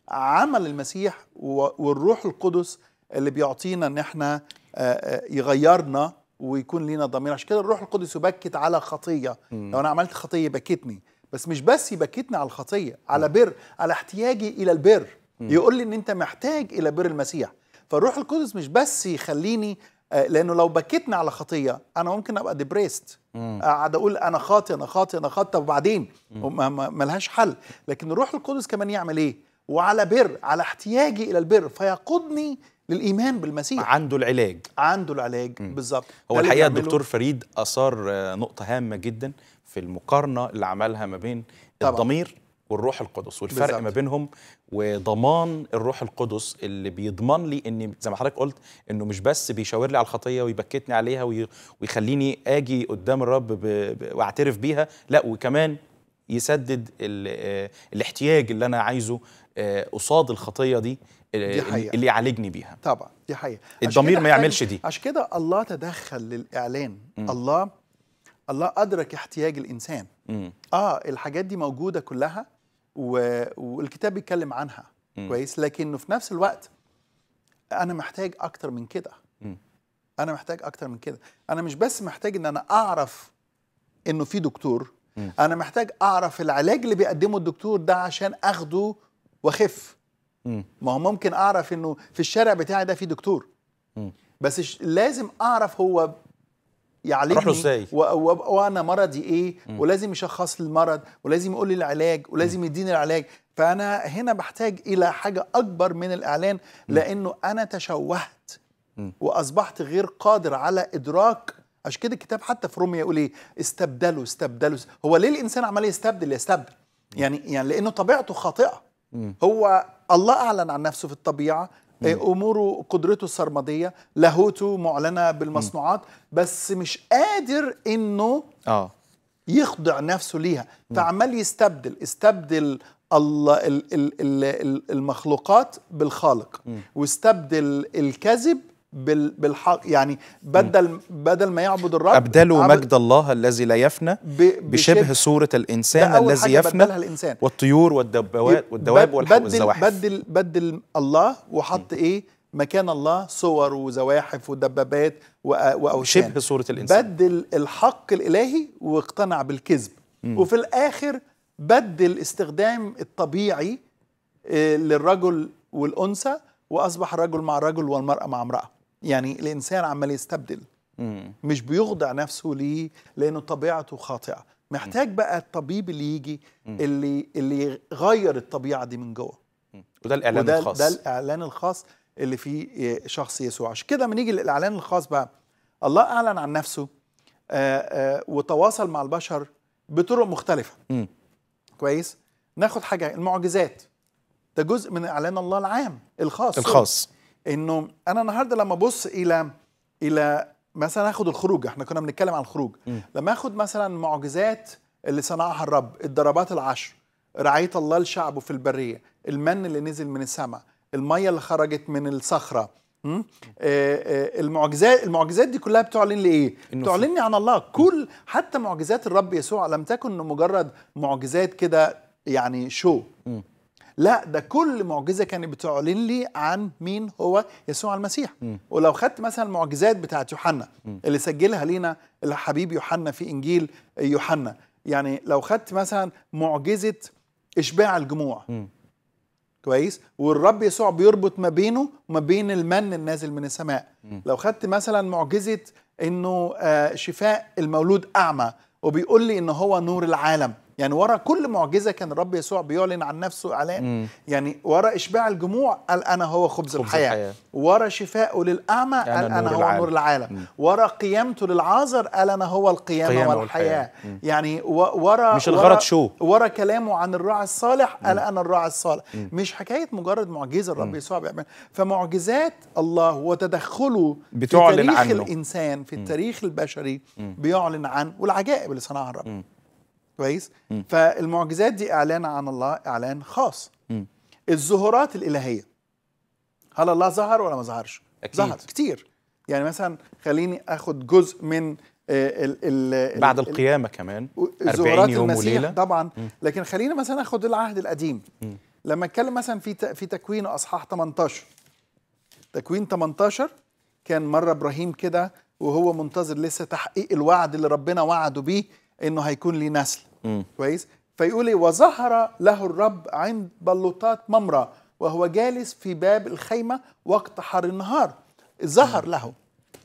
[SPEAKER 2] عمل المسيح و... والروح القدس اللي بيعطينا إن إحنا آه، آه، يغيرنا ويكون لينا ضمير. عشان كده الروح القدس يبكت على خطية. لو أنا عملت خطية يبكتني. بس مش بس يبكتني على الخطية على بر على احتياجي إلى البر. يقول لي إن أنت محتاج إلى بر المسيح. فالروح القدس مش بس يخليني لأنه لو بكتني على خطية أنا ممكن أبقى ديبريست قاعد أقول أنا خاطئ أنا خاطئ أنا خاطئ. طب وبعدين؟ ملهاش حل. لكن الروح القدس كمان يعمل إيه؟ وعلى بر على احتياجي إلى البر فيقودني للإيمان بالمسيح.
[SPEAKER 1] عنده العلاج.
[SPEAKER 2] عنده العلاج بالظبط.
[SPEAKER 1] هو
[SPEAKER 2] الحقيقة.
[SPEAKER 1] الدكتور فريد أثار آه، نقطة هامة جدا في المقارنة اللي عملها ما بين
[SPEAKER 2] طبعاً.
[SPEAKER 1] الضمير والروح القدس والفرق
[SPEAKER 2] بالظبط.
[SPEAKER 1] ما بينهم وضمان الروح القدس اللي بيضمن لي إن زي ما حضرتك قلت إنه مش بس بيشاور لي على الخطية ويبكتني عليها وي- ويخليني آجي قدام الرب ب... وأعترف بيها لا وكمان يسدد ال... آه، الاحتياج اللي أنا عايزه آه، قصاد الخطية دي آه،
[SPEAKER 2] دي حقيقة.
[SPEAKER 1] اللي يعالجني بيها
[SPEAKER 2] طبعا دي حقيقة
[SPEAKER 1] الضمير ما يعملش دي.
[SPEAKER 2] عشان كده الله تدخل للإعلان الله الله أدرك احتياج الإنسان
[SPEAKER 1] مم.
[SPEAKER 2] آه الحاجات دي موجودة كلها و... والكتاب بيتكلم عنها
[SPEAKER 1] مم.
[SPEAKER 2] كويس لكنه في نفس الوقت أنا محتاج أكتر من كده. أنا محتاج أكتر من كده أنا مش بس محتاج إن أنا أعرف إنه في دكتور
[SPEAKER 1] مم.
[SPEAKER 2] أنا محتاج أعرف العلاج اللي بيقدمه الدكتور ده عشان أخده
[SPEAKER 1] وأخف.
[SPEAKER 2] ما هو ممكن أعرف إنه في الشارع بتاعي ده في دكتور. بس لازم أعرف هو يعالجني و- وأنا مرضي إيه؟ ولازم يشخص لي المرض ولازم يقول لي العلاج ولازم يديني العلاج. فأنا هنا بحتاج إلى حاجة أكبر من الإعلان لأنه أنا تشوهت. وأصبحت غير قادر على إدراك. عشان كده الكتاب حتى في روميا يقول إيه؟ استبدلوا استبدلوا. هو ليه الإنسان عمال يستبدل؟ يستبدل. يعني يعني لأنه طبيعته
[SPEAKER 1] خاطئة.
[SPEAKER 2] هو الله أعلن عن نفسه في الطبيعة أموره قدرته السرمدية لاهوته معلنة بالمصنوعات بس مش قادر إنه
[SPEAKER 1] آه.
[SPEAKER 2] يخضع نفسه ليها. فعمال يستبدل استبدل الله ال- ال- ال- ال- المخلوقات بالخالق واستبدل الكذب بالحق يعني بدل بدل ما يعبد الرب
[SPEAKER 1] أبدلوا
[SPEAKER 2] عبد-
[SPEAKER 1] مجد الله الذي لا يفنى بشبه الإنسان
[SPEAKER 2] أول
[SPEAKER 1] الذي يفنى
[SPEAKER 2] الإنسان.
[SPEAKER 1] والطيور والدبوات والدواب والزواحف
[SPEAKER 2] بدل بدل الله وحط إيه؟ مكان الله صور وزواحف ودبابات وأوثان.
[SPEAKER 1] شبه صورة الإنسان.
[SPEAKER 2] بدل الحق الإلهي واقتنع بالكذب. وفي الآخر بدل استخدام الطبيعي آه، للرجل والأنثى وأصبح الرجل مع رجل والمرأة مع امرأة. يعني الإنسان عمال يستبدل.
[SPEAKER 1] مم.
[SPEAKER 2] مش بيخضع نفسه ليه لأنه طبيعته خاطئة. محتاج بقى الطبيب اللي يجي اللي اللي يغير الطبيعة دي من جوه.
[SPEAKER 1] وده الإعلان
[SPEAKER 2] وده
[SPEAKER 1] الخاص.
[SPEAKER 2] ده الإعلان الخاص اللي فيه شخص يسوع. عشان كده لما نيجي للإعلان الخاص بقى الله أعلن عن نفسه آه، آه، وتواصل مع البشر بطرق مختلفة.
[SPEAKER 1] مم.
[SPEAKER 2] كويس؟ ناخد حاجة المعجزات. ده جزء من إعلان الله العام الخاص.
[SPEAKER 1] الخاص.
[SPEAKER 2] إنه أنا النهارده لما أبص إلى إلى مثلا آخد الخروج إحنا كنا بنتكلم عن الخروج. لما آخد مثلا معجزات اللي صنعها الرب الضربات العشر رعاية الله لشعبه في البرية المن اللي نزل من السماء المية اللي خرجت من الصخرة م? آه، آه، المعجزات المعجزات دي كلها بتعلن لي إيه؟
[SPEAKER 1] إنه
[SPEAKER 2] بتعلن لي عن الله. كل حتى معجزات الرب يسوع لم تكن مجرد معجزات كده يعني شو لا ده كل معجزة كانت بتعلن لي عن مين هو يسوع المسيح. ولو خدت مثلا المعجزات بتاعت يوحنا اللي سجلها لينا الحبيب يوحنا في إنجيل يوحنا. يعني لو خدت مثلا معجزة إشباع الجموع. كويس؟ والرب يسوع بيربط ما بينه وما بين المن النازل من السماء. لو خدت مثلا معجزة إنه آه، شفاء المولود أعمى وبيقول لي إن هو نور العالم. يعني ورا كل معجزة كان الرب يسوع بيعلن عن نفسه اعلان يعني ورا إشباع الجموع قال أنا هو خبز,
[SPEAKER 1] خبز
[SPEAKER 2] الحياة,
[SPEAKER 1] الحياة.
[SPEAKER 2] ورا شفائه
[SPEAKER 1] للأعمى
[SPEAKER 2] قال
[SPEAKER 1] أنا
[SPEAKER 2] هو
[SPEAKER 1] العالم.
[SPEAKER 2] نور العالم. ورا قيامته للعازر قال أنا هو
[SPEAKER 1] القيامة
[SPEAKER 2] والحياة,
[SPEAKER 1] والحياة.
[SPEAKER 2] يعني ورا
[SPEAKER 1] مش الغرض شو.
[SPEAKER 2] ورا كلامه عن الراعي الصالح قال أنا الراعي الصالح. مش حكاية مجرد معجزة الرب يسوع بيعمل فمعجزات الله وتدخله
[SPEAKER 1] بتعلن
[SPEAKER 2] في تاريخ
[SPEAKER 1] عنه.
[SPEAKER 2] الإنسان في التاريخ البشري بيعلن عن والعجائب اللي صنعها الرب. كويس؟ فالمعجزات دي إعلان عن الله إعلان خاص. الظهورات الإلهية. هل الله ظهر ولا ما ظهرش؟
[SPEAKER 1] أكيد.
[SPEAKER 2] ظهر كتير. يعني مثلا خليني آخد جزء من آه، ال ال
[SPEAKER 1] بعد
[SPEAKER 2] ال-
[SPEAKER 1] القيامة كمان
[SPEAKER 2] ظهورات
[SPEAKER 1] 40 يوم
[SPEAKER 2] المسيح
[SPEAKER 1] وليلة.
[SPEAKER 2] طبعا. لكن خلينا مثلا آخد العهد القديم. لما أتكلم مثلا في في تكوين أصحاح 18 تكوين 18 كان مرة إبراهيم كده وهو منتظر لسه تحقيق الوعد اللي ربنا وعده بيه إنه هيكون ليه نسل. كويس؟ فيقول إيه؟ وظهر له الرب عند بلوطات ممرة وهو جالس في باب الخيمة وقت حر النهار. ظهر له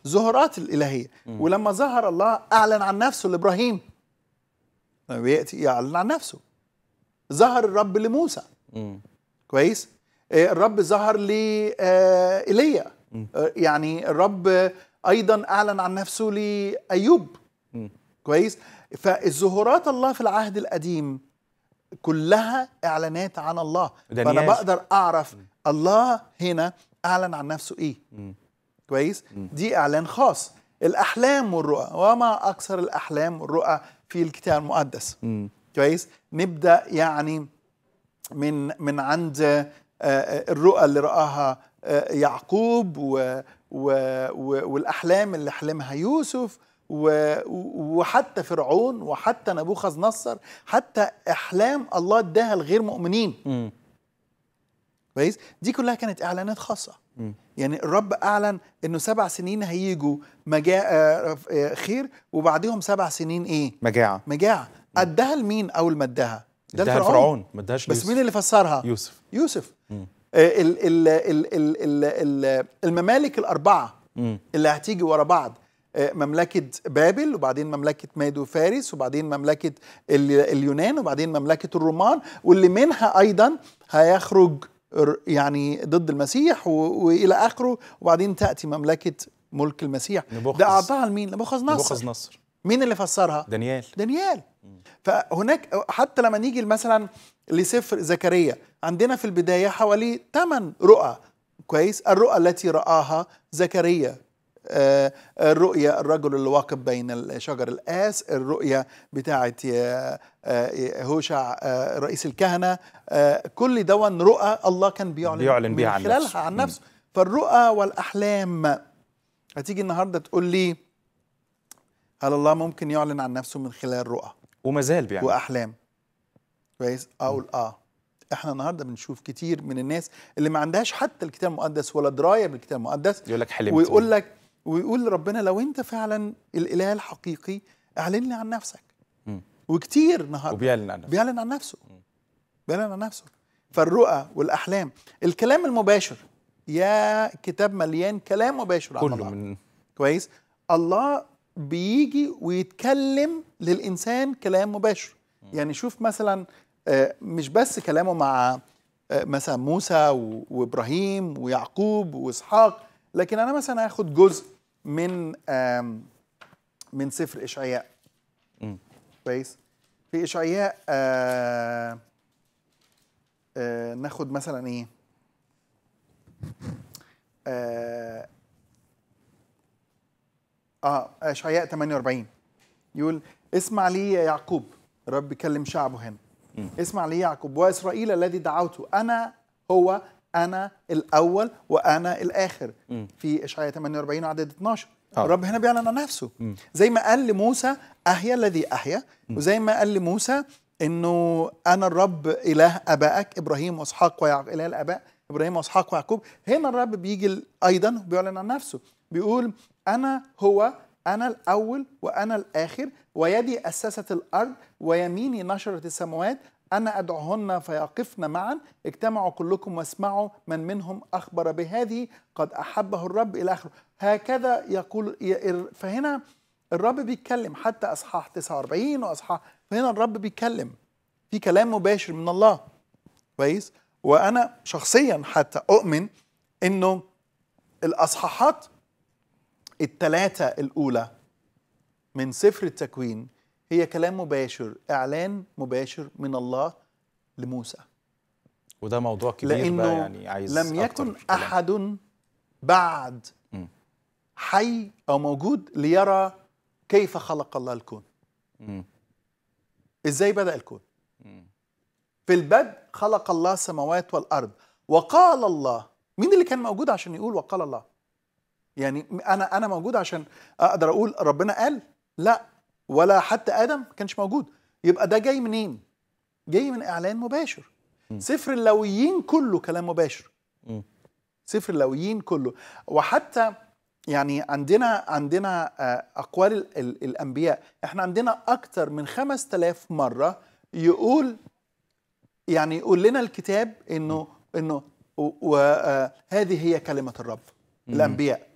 [SPEAKER 2] ظهورات الإلهية. ولما ظهر الله أعلن عن نفسه لإبراهيم. لما بيأتي يعلن عن نفسه. ظهر الرب لموسى.
[SPEAKER 1] مم.
[SPEAKER 2] كويس؟ آه، الرب ظهر لإيليا آه، يعني الرب آه، أيضا أعلن عن نفسه لأيوب.
[SPEAKER 1] مم.
[SPEAKER 2] كويس؟ فالظهورات الله في العهد القديم كلها إعلانات عن الله.
[SPEAKER 1] دانيال.
[SPEAKER 2] فانا بقدر أعرف الله هنا أعلن عن نفسه إيه.
[SPEAKER 1] مم.
[SPEAKER 2] كويس؟ دي إعلان خاص. الأحلام والرؤى. وما أكثر الأحلام والرؤى في الكتاب المقدس.
[SPEAKER 1] مم.
[SPEAKER 2] كويس؟ نبدأ يعني من من عند آه، آه، الرؤى اللي رآها آه، يعقوب و و و والأحلام اللي حلمها يوسف. وحتى فرعون وحتى نبوخذ نصر حتى أحلام الله اداها لغير مؤمنين. كويس؟ دي كلها كانت إعلانات
[SPEAKER 1] خاصة.
[SPEAKER 2] يعني الرب أعلن إنه سبع سنين هيجوا مجا... آه، آه، خير وبعدهم سبع سنين إيه؟
[SPEAKER 1] مجاعة.
[SPEAKER 2] مجاعة. أداها لمين أول ما أداها؟ ده
[SPEAKER 1] أداها
[SPEAKER 2] الفرعون
[SPEAKER 1] فرعون ما أداهاش
[SPEAKER 2] بس. مين اللي فسرها؟
[SPEAKER 1] يوسف.
[SPEAKER 2] يوسف. آه، ال ال ال ال ال ال الممالك
[SPEAKER 1] الأربعة.
[SPEAKER 2] اللي هتيجي ورا بعض. مملكة بابل وبعدين مملكة مادو فارس وبعدين مملكة ال- اليونان وبعدين مملكة الرومان واللي منها أيضا هيخرج يعني ضد المسيح وإلى آخره وبعدين تأتي مملكة ملك المسيح.
[SPEAKER 1] نبوخذ.
[SPEAKER 2] ده أعطاها لمين؟ نبوخذ
[SPEAKER 1] نبوخذ
[SPEAKER 2] نصر.
[SPEAKER 1] نصر
[SPEAKER 2] مين اللي فسرها؟
[SPEAKER 1] دانيال.
[SPEAKER 2] دانيال. فهناك حتى لما نيجي مثلا لسفر زكريا عندنا في البداية حوالي 8 رؤى. كويس؟ الرؤى التي رآها زكريا. آه، الرؤيا الرجل اللي واقف بين شجر الآس الرؤيا بتاعة آه، آه، هوشع آه، رئيس الكهنة. آه، كل دون رؤى الله كان بيعلن
[SPEAKER 1] بيعلن
[SPEAKER 2] من
[SPEAKER 1] بيها عن
[SPEAKER 2] خلالها
[SPEAKER 1] نفسه.
[SPEAKER 2] عن. نفسه. فالرؤى والأحلام هتيجي النهاردة تقول لي هل الله ممكن يعلن عن نفسه من خلال رؤى
[SPEAKER 1] وما زال بيعمل
[SPEAKER 2] وأحلام؟ كويس؟ أقول آه. إحنا النهارده بنشوف كتير من الناس اللي ما عندهاش حتى الكتاب المقدس ولا دراية بالكتاب المقدس
[SPEAKER 1] يقول لك حلمت.
[SPEAKER 2] ويقول لك ويقول لربنا لو أنت فعلا الإله الحقيقي أعلن لي عن نفسك. وكتير النهارده
[SPEAKER 1] وبيعلن عن نفسه.
[SPEAKER 2] بيعلن عن نفسه. بيعلن عن نفسه. فالرؤى والأحلام. الكلام المباشر. يا كتاب مليان كلام مباشر عن
[SPEAKER 1] كله
[SPEAKER 2] الله.
[SPEAKER 1] من
[SPEAKER 2] كويس؟ الله بيجي ويتكلم للإنسان كلام مباشر. يعني شوف مثلا آه، مش بس كلامه مع آه، مثلا موسى وإبراهيم ويعقوب وإسحاق لكن أنا مثلا هاخد جزء من من سفر
[SPEAKER 1] إشعياء.
[SPEAKER 2] كويس. في إشعياء آه آه ناخد مثلا إيه؟ آه آه إشعياء 48 يقول اسمع لي يا يعقوب. الرب بيكلم شعبه هنا. اسمع لي يا يعقوب وإسرائيل الذي دعوته أنا هو أنا الأول وأنا الآخر. في اشعياء 48 عدد 12
[SPEAKER 1] آه.
[SPEAKER 2] الرب هنا بيعلن عن نفسه. زي ما قال لموسى أحيا الذي أحيا. وزي ما قال لموسى إنه أنا الرب إله أبائك إبراهيم وإسحاق ويعقوب اله الآباء إبراهيم وإسحاق ويعقوب. هنا الرب بيجي أيضا بيعلن عن نفسه. بيقول أنا هو أنا الأول وأنا الآخر ويدي اسست الأرض ويميني نشرت السماوات أنا ادعوهن فيقفن معا اجتمعوا كلكم واسمعوا من منهم أخبر بهذه قد أحبه الرب إلى آخره. هكذا يقول فهنا الرب بيتكلم حتى أصحاح 49 واصحاح فهنا الرب بيتكلم في كلام مباشر من الله. كويس؟ وأنا شخصيا حتى أؤمن إنه الأصحاحات الثلاثه الأولى من سفر التكوين هي كلام مباشر إعلان مباشر من الله لموسى
[SPEAKER 1] وده موضوع كبير بقى
[SPEAKER 2] لأنه
[SPEAKER 1] يعني عايز
[SPEAKER 2] لم يكن. أحد بعد. حي أو موجود ليرى كيف خلق الله الكون
[SPEAKER 1] مم.
[SPEAKER 2] إزاي بدأ الكون
[SPEAKER 1] مم.
[SPEAKER 2] في البدء خلق الله السماوات والأرض وقال الله مين اللي كان موجود عشان يقول وقال الله يعني أنا أنا موجود عشان أقدر أقول ربنا قال لا ولا حتى آدم ما كانش موجود. يبقى ده جاي منين؟ جاي من إعلان مباشر. سفر اللويين كله كلام مباشر.
[SPEAKER 1] مم.
[SPEAKER 2] سفر اللويين كله. وحتى يعني عندنا عندنا آه، أقوال ال- ال- الأنبياء. إحنا عندنا أكتر من 5000 مرة يقول يعني يقول لنا الكتاب إنه إنه وهذه هي كلمة الرب الأنبياء.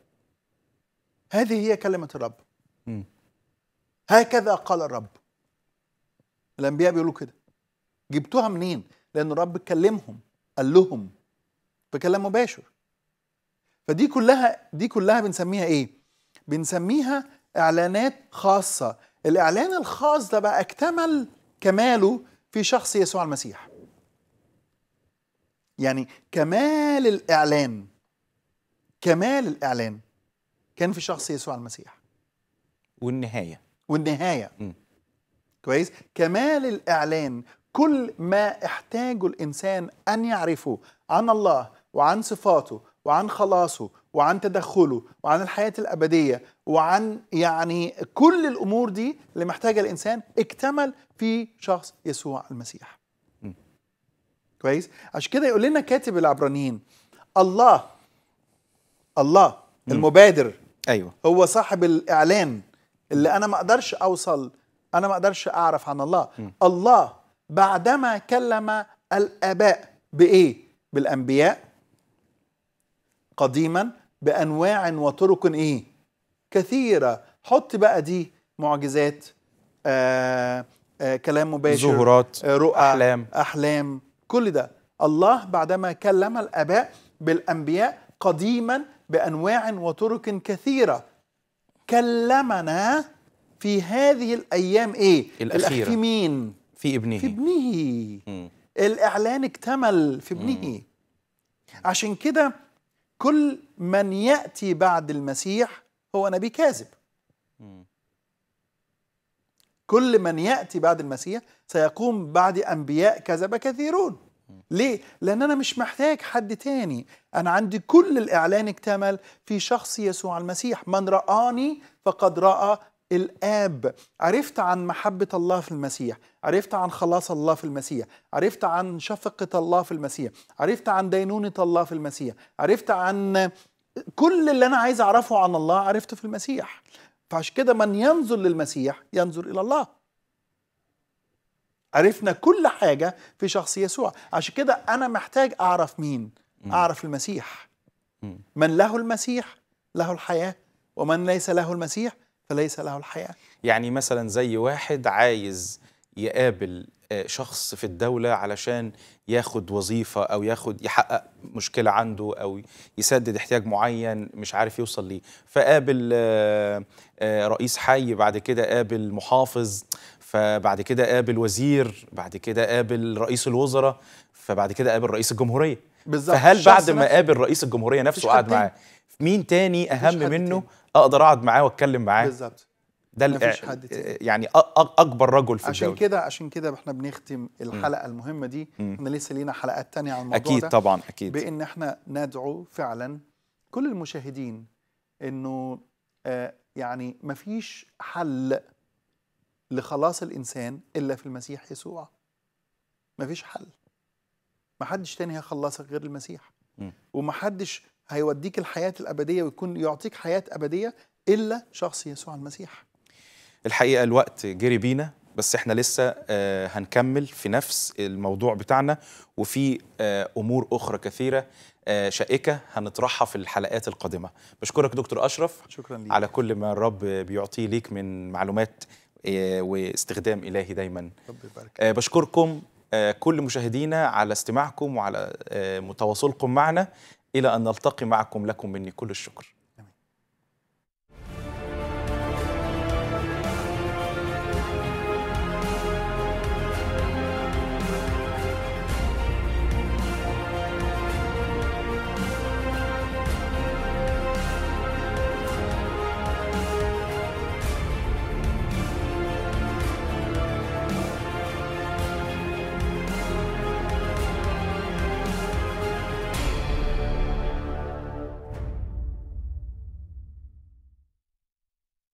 [SPEAKER 2] هذه هي كلمة الرب. هكذا قال الرب. الأنبياء بيقولوا كده. جبتوها منين؟ لأن الرب كلمهم قال لهم بكلام مباشر. فدي كلها دي كلها بنسميها إيه؟ بنسميها إعلانات خاصة. الإعلان الخاص ده بقى اكتمل كماله في شخص يسوع المسيح. يعني كمال الإعلان كمال الإعلان كان في شخص يسوع المسيح.
[SPEAKER 1] والنهاية.
[SPEAKER 2] والنهاية.
[SPEAKER 1] م.
[SPEAKER 2] كويس؟ كمال الإعلان كل ما احتاجه الإنسان أن يعرفه عن الله وعن صفاته وعن خلاصه وعن تدخله وعن الحياة الأبدية وعن يعني كل الأمور دي اللي محتاجها الإنسان اكتمل في شخص يسوع المسيح.
[SPEAKER 1] م.
[SPEAKER 2] كويس؟ عشان كده يقول لنا كاتب العبرانيين الله الله المبادر
[SPEAKER 1] أيوه.
[SPEAKER 2] هو صاحب الإعلان. اللي أنا ما أقدرش أوصل أنا ما أقدرش أعرف عن الله. الله بعدما كلم الآباء بإيه؟ بالأنبياء. قديما بأنواع وطرق إيه؟ كثيرة. حط بقى دي معجزات آه آه كلام مباشر
[SPEAKER 1] ظهورات
[SPEAKER 2] آه، رؤى
[SPEAKER 1] أحلام.
[SPEAKER 2] أحلام. كل ده. الله بعدما كلم الآباء بالأنبياء قديما بأنواع وطرق كثيرة. كلمنا في هذه الأيام إيه؟
[SPEAKER 1] الأخيرة.
[SPEAKER 2] في مين
[SPEAKER 1] في ابنه.
[SPEAKER 2] في ابنه.
[SPEAKER 1] مم.
[SPEAKER 2] الإعلان اكتمل في ابنه. عشان كده كل من يأتي بعد المسيح هو نبي كاذب. كل من يأتي بعد المسيح سيقوم بعد أنبياء كذب كثيرون. ليه؟ لأن أنا مش محتاج حد تاني. أنا عندي كل الإعلان اكتمل في شخص يسوع المسيح. من رآني فقد رأى الآب. عرفت عن محبة الله في المسيح. عرفت عن خلاص الله في المسيح. عرفت عن شفقة الله في المسيح. عرفت عن دينونة الله في المسيح. عرفت عن كل اللي أنا عايز أعرفه عن الله عرفته في المسيح. فعشان كده من ينظر للمسيح ينظر إلى الله. عرفنا كل حاجة في شخص يسوع. عشان كده أنا محتاج أعرف مين؟ أعرف المسيح. من له المسيح؟ له الحياة. ومن ليس له المسيح؟ فليس له الحياة.
[SPEAKER 1] يعني مثلا زي واحد عايز يقابل آه، شخص في الدولة علشان ياخد وظيفة أو ياخد يحقق مشكلة عنده أو يسدد احتياج معين مش عارف يوصل ليه. فقابل آه، آه، رئيس حي بعد كده قابل محافظ. فبعد كده قابل وزير بعد كده قابل رئيس الوزراء فبعد كده قابل رئيس الجمهورية
[SPEAKER 2] بالظبط
[SPEAKER 1] فهل بعد ما. قابل رئيس الجمهورية نفسه
[SPEAKER 2] تاني.
[SPEAKER 1] معاه مين تاني
[SPEAKER 2] حد
[SPEAKER 1] منه
[SPEAKER 2] تاني.
[SPEAKER 1] أقدر أقعد معاه وأتكلم معاه
[SPEAKER 2] بالظبط
[SPEAKER 1] ده الإع-
[SPEAKER 2] حد تاني.
[SPEAKER 1] يعني أ- أ- أكبر رجل في
[SPEAKER 2] عشان
[SPEAKER 1] الدولة
[SPEAKER 2] كده عشان كده إحنا بنختم الحلقة المهمة دي
[SPEAKER 1] مم.
[SPEAKER 2] إحنا لسه لينا حلقات تانية عن الموضوع
[SPEAKER 1] أكيد
[SPEAKER 2] ده
[SPEAKER 1] طبعا أكيد
[SPEAKER 2] بإن إحنا ندعو فعلا كل المشاهدين إنه آه يعني مفيش حل لخلاص الإنسان إلا في المسيح يسوع. مفيش حل. محدش تاني هيخلصك غير المسيح. ومحدش هيوديك الحياة الأبدية ويكون يعطيك حياة أبدية إلا شخص يسوع المسيح.
[SPEAKER 1] الحقيقة الوقت جري بينا بس إحنا لسه آه، هنكمل في نفس الموضوع بتاعنا وفي آه، أمور أخرى كثيرة آه، شائكة هنطرحها في الحلقات القادمة. بشكرك دكتور أشرف.
[SPEAKER 2] شكرا ليك.
[SPEAKER 1] على كل ما الرب بيعطيه ليك من معلومات واستخدام إلهي دايما. آه، بشكركم آه، كل مشاهدينا على استماعكم وعلى آه، تواصلكم معنا. إلى أن نلتقي معكم لكم مني كل الشكر.